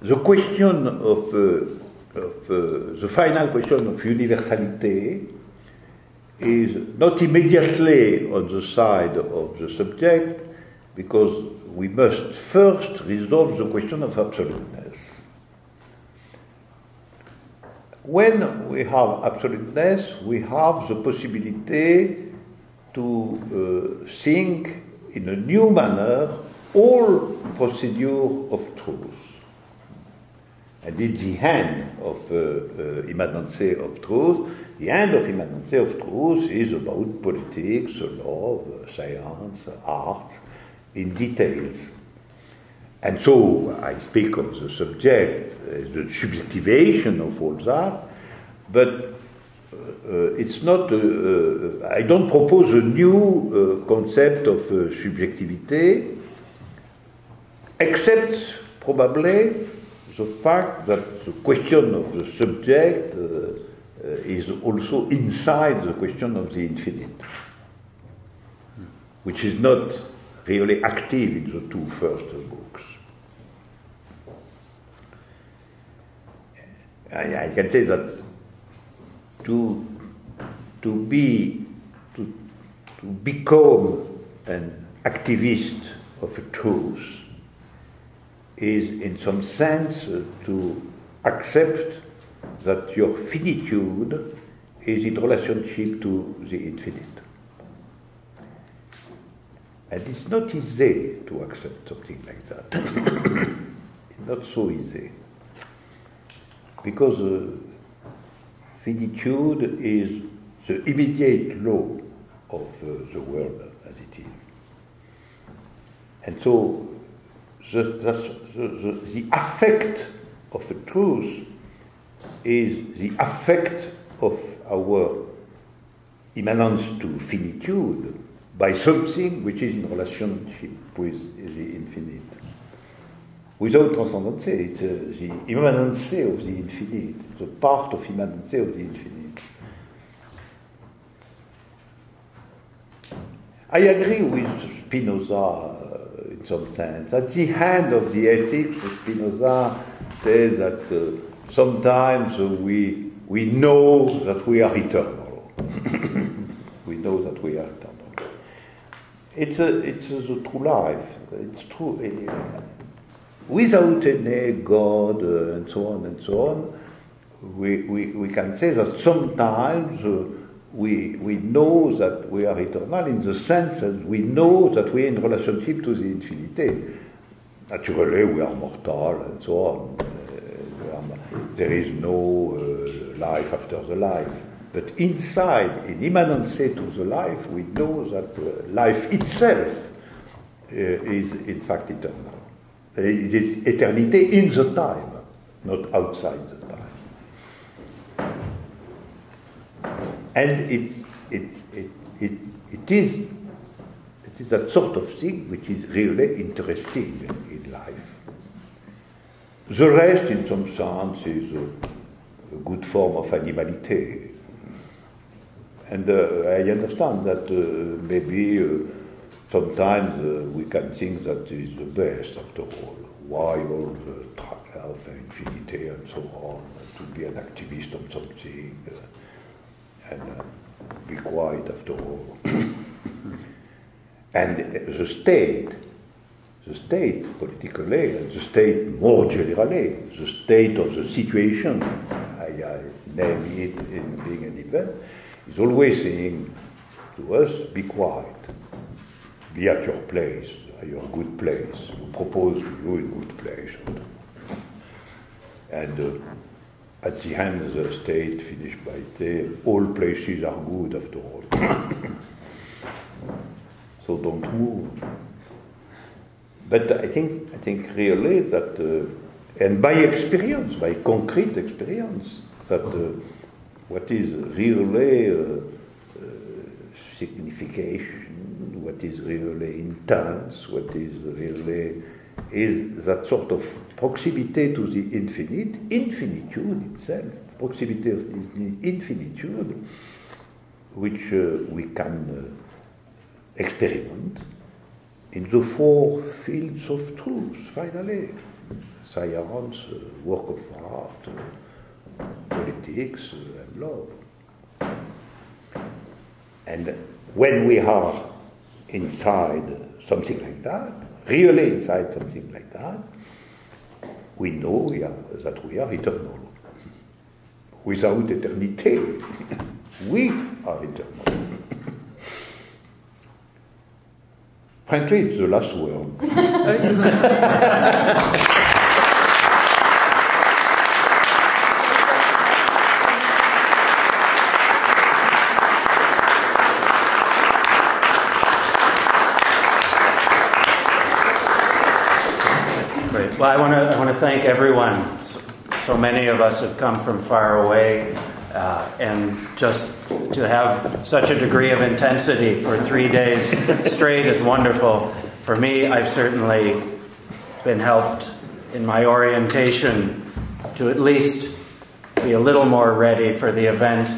[SPEAKER 2] the question of, of the final question of universality is not immediately on the side of the subject because we must first resolve the question of absoluteness. When we have absoluteness, we have the possibility to uh, think in a new manner all procedure of truth. And it's the end of uh, uh, immanence of truth. The end of immanence of truth is about politics, law, science, art, in details. And so I speak of the subject, uh, the subjectivation of all that, but it's not, uh, uh, I don't propose a new concept of subjectivity, except probably the fact that the question of the subject uh, uh, is also inside the question of the infinite, which is not really active in the two first books. I, I can say that to, to be, to, to become an activist of truth is in some sense to accept that your finitude is in relationship to the infinite. And it's not easy to accept something like that. it's not so easy. Because uh, finitude is the immediate law of uh, the world as it is. And so the, the, the, the affect of the truth is the affect of our immanence to finitude by something which is in relationship with the infinite. Without transcendence, it's uh, the immanence of the infinite, the part of immanence of the infinite. I agree with Spinoza uh, in some sense. At the end of the ethics, Spinoza says that uh, sometimes uh, we, we know that we are eternal. we know that we are eternal. It's a, it's a, the true life. It's true. Without any God uh, and so on and so on, we, we, we can say that sometimes uh, we, we know that we are eternal in the sense that we know that we are in relationship to the infinity. Naturally, we are mortal and so on. Uh, there is no uh, life after the life. But inside, in immanency to the life, we know that uh, life itself uh, is in fact eternal. Eternity in the time, not outside the time. And it, it, it, it, it, is, it is that sort of thing which is really interesting in life. The rest, in some sense, is a, a good form of animality. And uh, I understand that uh, maybe uh, sometimes uh, we can think that is the best after all. Why all the track of infinity and so on, to be an activist on something uh, and uh, be quiet after all. and the state, the state politically, and the state more generally, the state of the situation, I, I name it in Being and Event, is always saying to us, be quiet, be at your place, at your good place, we propose to you a good place. And uh, at the end, of the state finished by saying, all places are good after all. so don't move. But I think, I think really that, uh, and by experience, by concrete experience, that uh, what is really uh, uh, signification, what is really intense, what is really is that sort of proximity to the infinite, infinitude itself, proximity of the infinitude, which uh, we can uh, experiment in the four fields of truth, finally. Science, uh, work of art, uh, politics, uh, and love. And when we are inside something like that, really inside something like that, we know we are, that we are eternal. Without eternity, we are eternal. Frankly, it's the last word.
[SPEAKER 1] Great. Well, I want to I want to thank everyone. So many of us have come from far away, uh, and just to have such a degree of intensity for three days straight is wonderful. For me, I've certainly been helped in my orientation to at least be a little more ready for the event,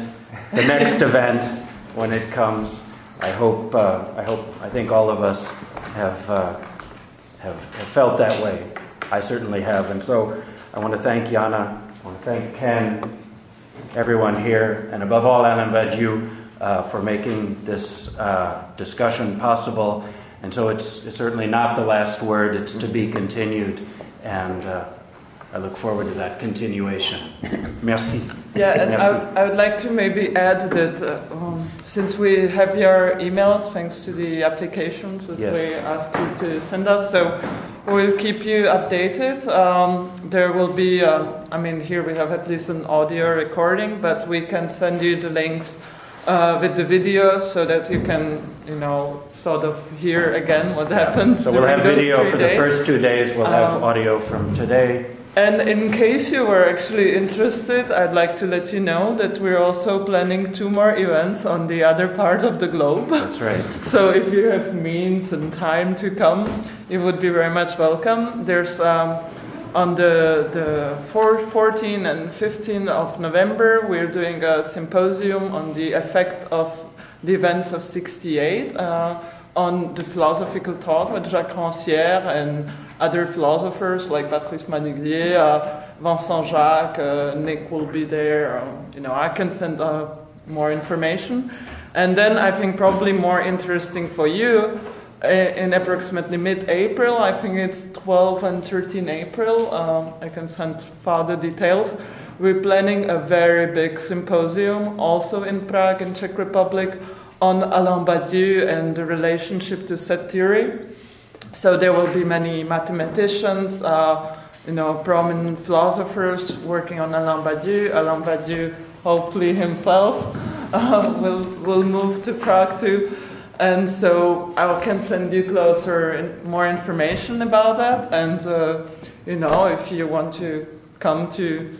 [SPEAKER 1] the next event when it comes. I hope, uh, I hope, I think all of us have, uh, have, have felt that way. I certainly have. And so I want to thank Yana, I want to thank Ken, everyone here, and above all, Alain Badiou, uh, for making this uh, discussion possible. And so it's, it's, certainly not the last word, it's to be continued. And uh, I look forward to that continuation. Merci.
[SPEAKER 3] Yeah, and I, I, would like to maybe add that uh, um, since we have your emails, thanks to the applications that yes. we ask you to send us, so we'll keep you updated. Um, there will be, uh, I mean, here we have at least an audio recording, but we can send you the links uh, with the video so that you can, you know, sort of hear again what happened.
[SPEAKER 1] So we'll have video for days. the first two days. We'll have um, audio from today.
[SPEAKER 3] And in case you were actually interested, I'd like to let you know that we're also planning two more events on the other part of the globe.
[SPEAKER 1] That's right.
[SPEAKER 3] so if you have means and time to come, you would be very much welcome. There's um, on the, the 14 and 15 of November, we're doing a symposium on the effect of the events of 68 uh, on the philosophical thought with Jacques Rancière and other philosophers like Patrice Maniglier, uh, Vincent Jacques, uh, Nick will be there. Um, you know, I can send uh, more information. And then I think probably more interesting for you, uh, in approximately mid-April. I think it's 12 and 13 April. Um, I can send further details. We're planning a very big symposium also in Prague, in Czech Republic, on Alain Badiou and the relationship to set theory. So there will be many mathematicians, uh, you know, prominent philosophers working on Alain Badiou. Alain Badiou, hopefully himself, uh, will will move to Prague too. And so I can send you closer in, more information about that. And uh, you know, if you want to come to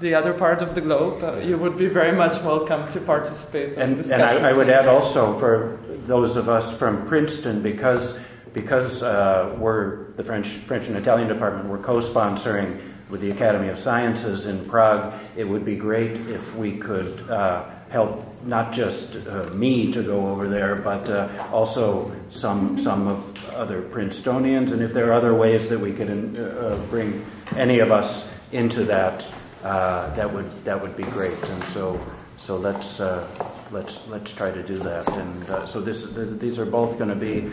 [SPEAKER 3] the other part of the globe, uh, you would be very much welcome to participate.
[SPEAKER 1] And, and I, I, would add also for those of us from Princeton, because because uh, we're the French French and Italian department, we're co-sponsoring with the Academy of Sciences in Prague. It would be great if we could uh, help not just uh, me to go over there, but uh, also some some of other Princetonians, and if there are other ways that we could uh, uh, bring any of us into that, uh, that would that would be great. And so so let's let's let's try to do that. And so this, this, these are both going to be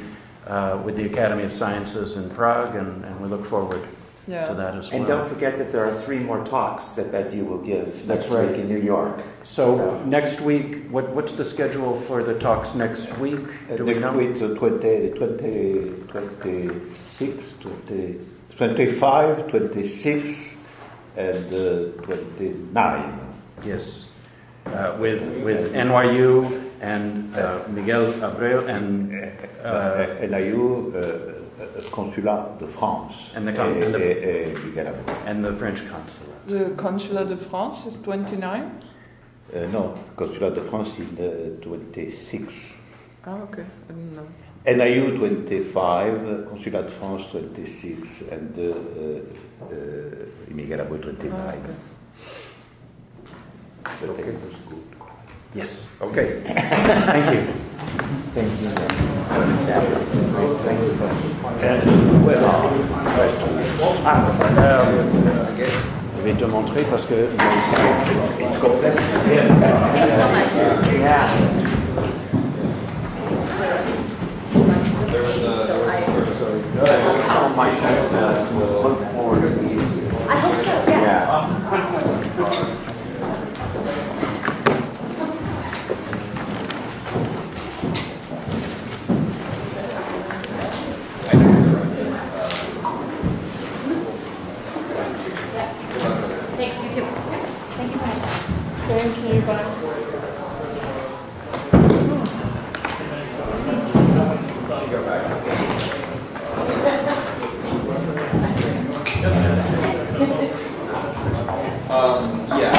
[SPEAKER 1] with the Academy of Sciences in Prague, and, and we look forward yeah. to that as
[SPEAKER 5] well.
[SPEAKER 1] And
[SPEAKER 5] don't forget that there are three more talks that Badiou will give
[SPEAKER 1] That's
[SPEAKER 5] next
[SPEAKER 1] right.
[SPEAKER 5] week in New York.
[SPEAKER 1] So, so, next week, what, what's the schedule for the talks next week?
[SPEAKER 2] Uh, Do uh, next week, so 20, 20, 26, 20, 25, 26, and uh, 29.
[SPEAKER 1] Yes. Uh, with, with NYU and uh, Miguel Abreu and
[SPEAKER 2] uh, elle consulat de France
[SPEAKER 1] and the, con and, the,
[SPEAKER 2] et, et Miguel Abreu.
[SPEAKER 1] and the French consulate.
[SPEAKER 3] The consulat de France is 29.
[SPEAKER 2] Uh, no, consulat de France is uh, 26.
[SPEAKER 3] Ah okay, I didn't know.
[SPEAKER 2] NIU 25, Consulat de France 26, and uh, uh, Miguel Abreu 29. Ah, okay.
[SPEAKER 1] okay. Was good. Yes. Okay. Thank you.
[SPEAKER 5] Thank you.
[SPEAKER 1] Thanks. Ah, euh, je vais te montrer parce que.
[SPEAKER 7] I hope so, yes.
[SPEAKER 5] and peanut. Um, yeah.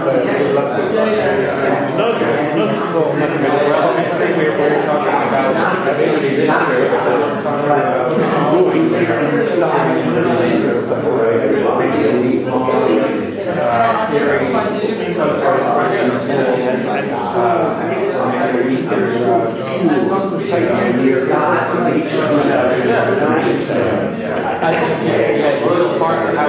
[SPEAKER 1] I think this year, it's
[SPEAKER 14] little part of how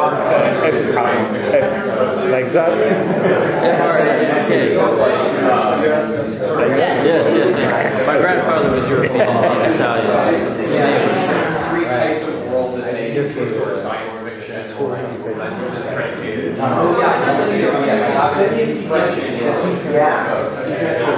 [SPEAKER 2] F. Like that.
[SPEAKER 14] Yes, yes, yes. My grandfather was European Italian.
[SPEAKER 13] Three types of world just of science fiction or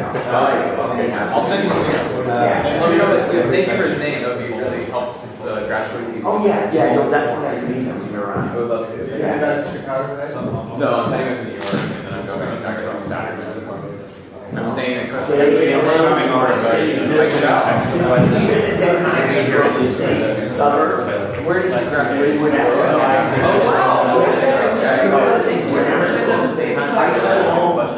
[SPEAKER 13] I'll send you some links. Uh, and let me know that, thank you for his name, that would be really helpful, to uh, the grassroots team.
[SPEAKER 5] Oh, yeah, yeah, you'll definitely have to meet him when you're
[SPEAKER 13] I
[SPEAKER 5] around.
[SPEAKER 13] would love to.
[SPEAKER 10] Are you back to Chicago today?
[SPEAKER 13] No, I'm heading up to New York, and then I'm going back on Saturday. I'm staying at.
[SPEAKER 5] Coming over, Suburbs.
[SPEAKER 13] Where did you grab?
[SPEAKER 5] We went out.
[SPEAKER 13] Oh, wow.
[SPEAKER 5] That's another thing, we're never sitting at the same. I was at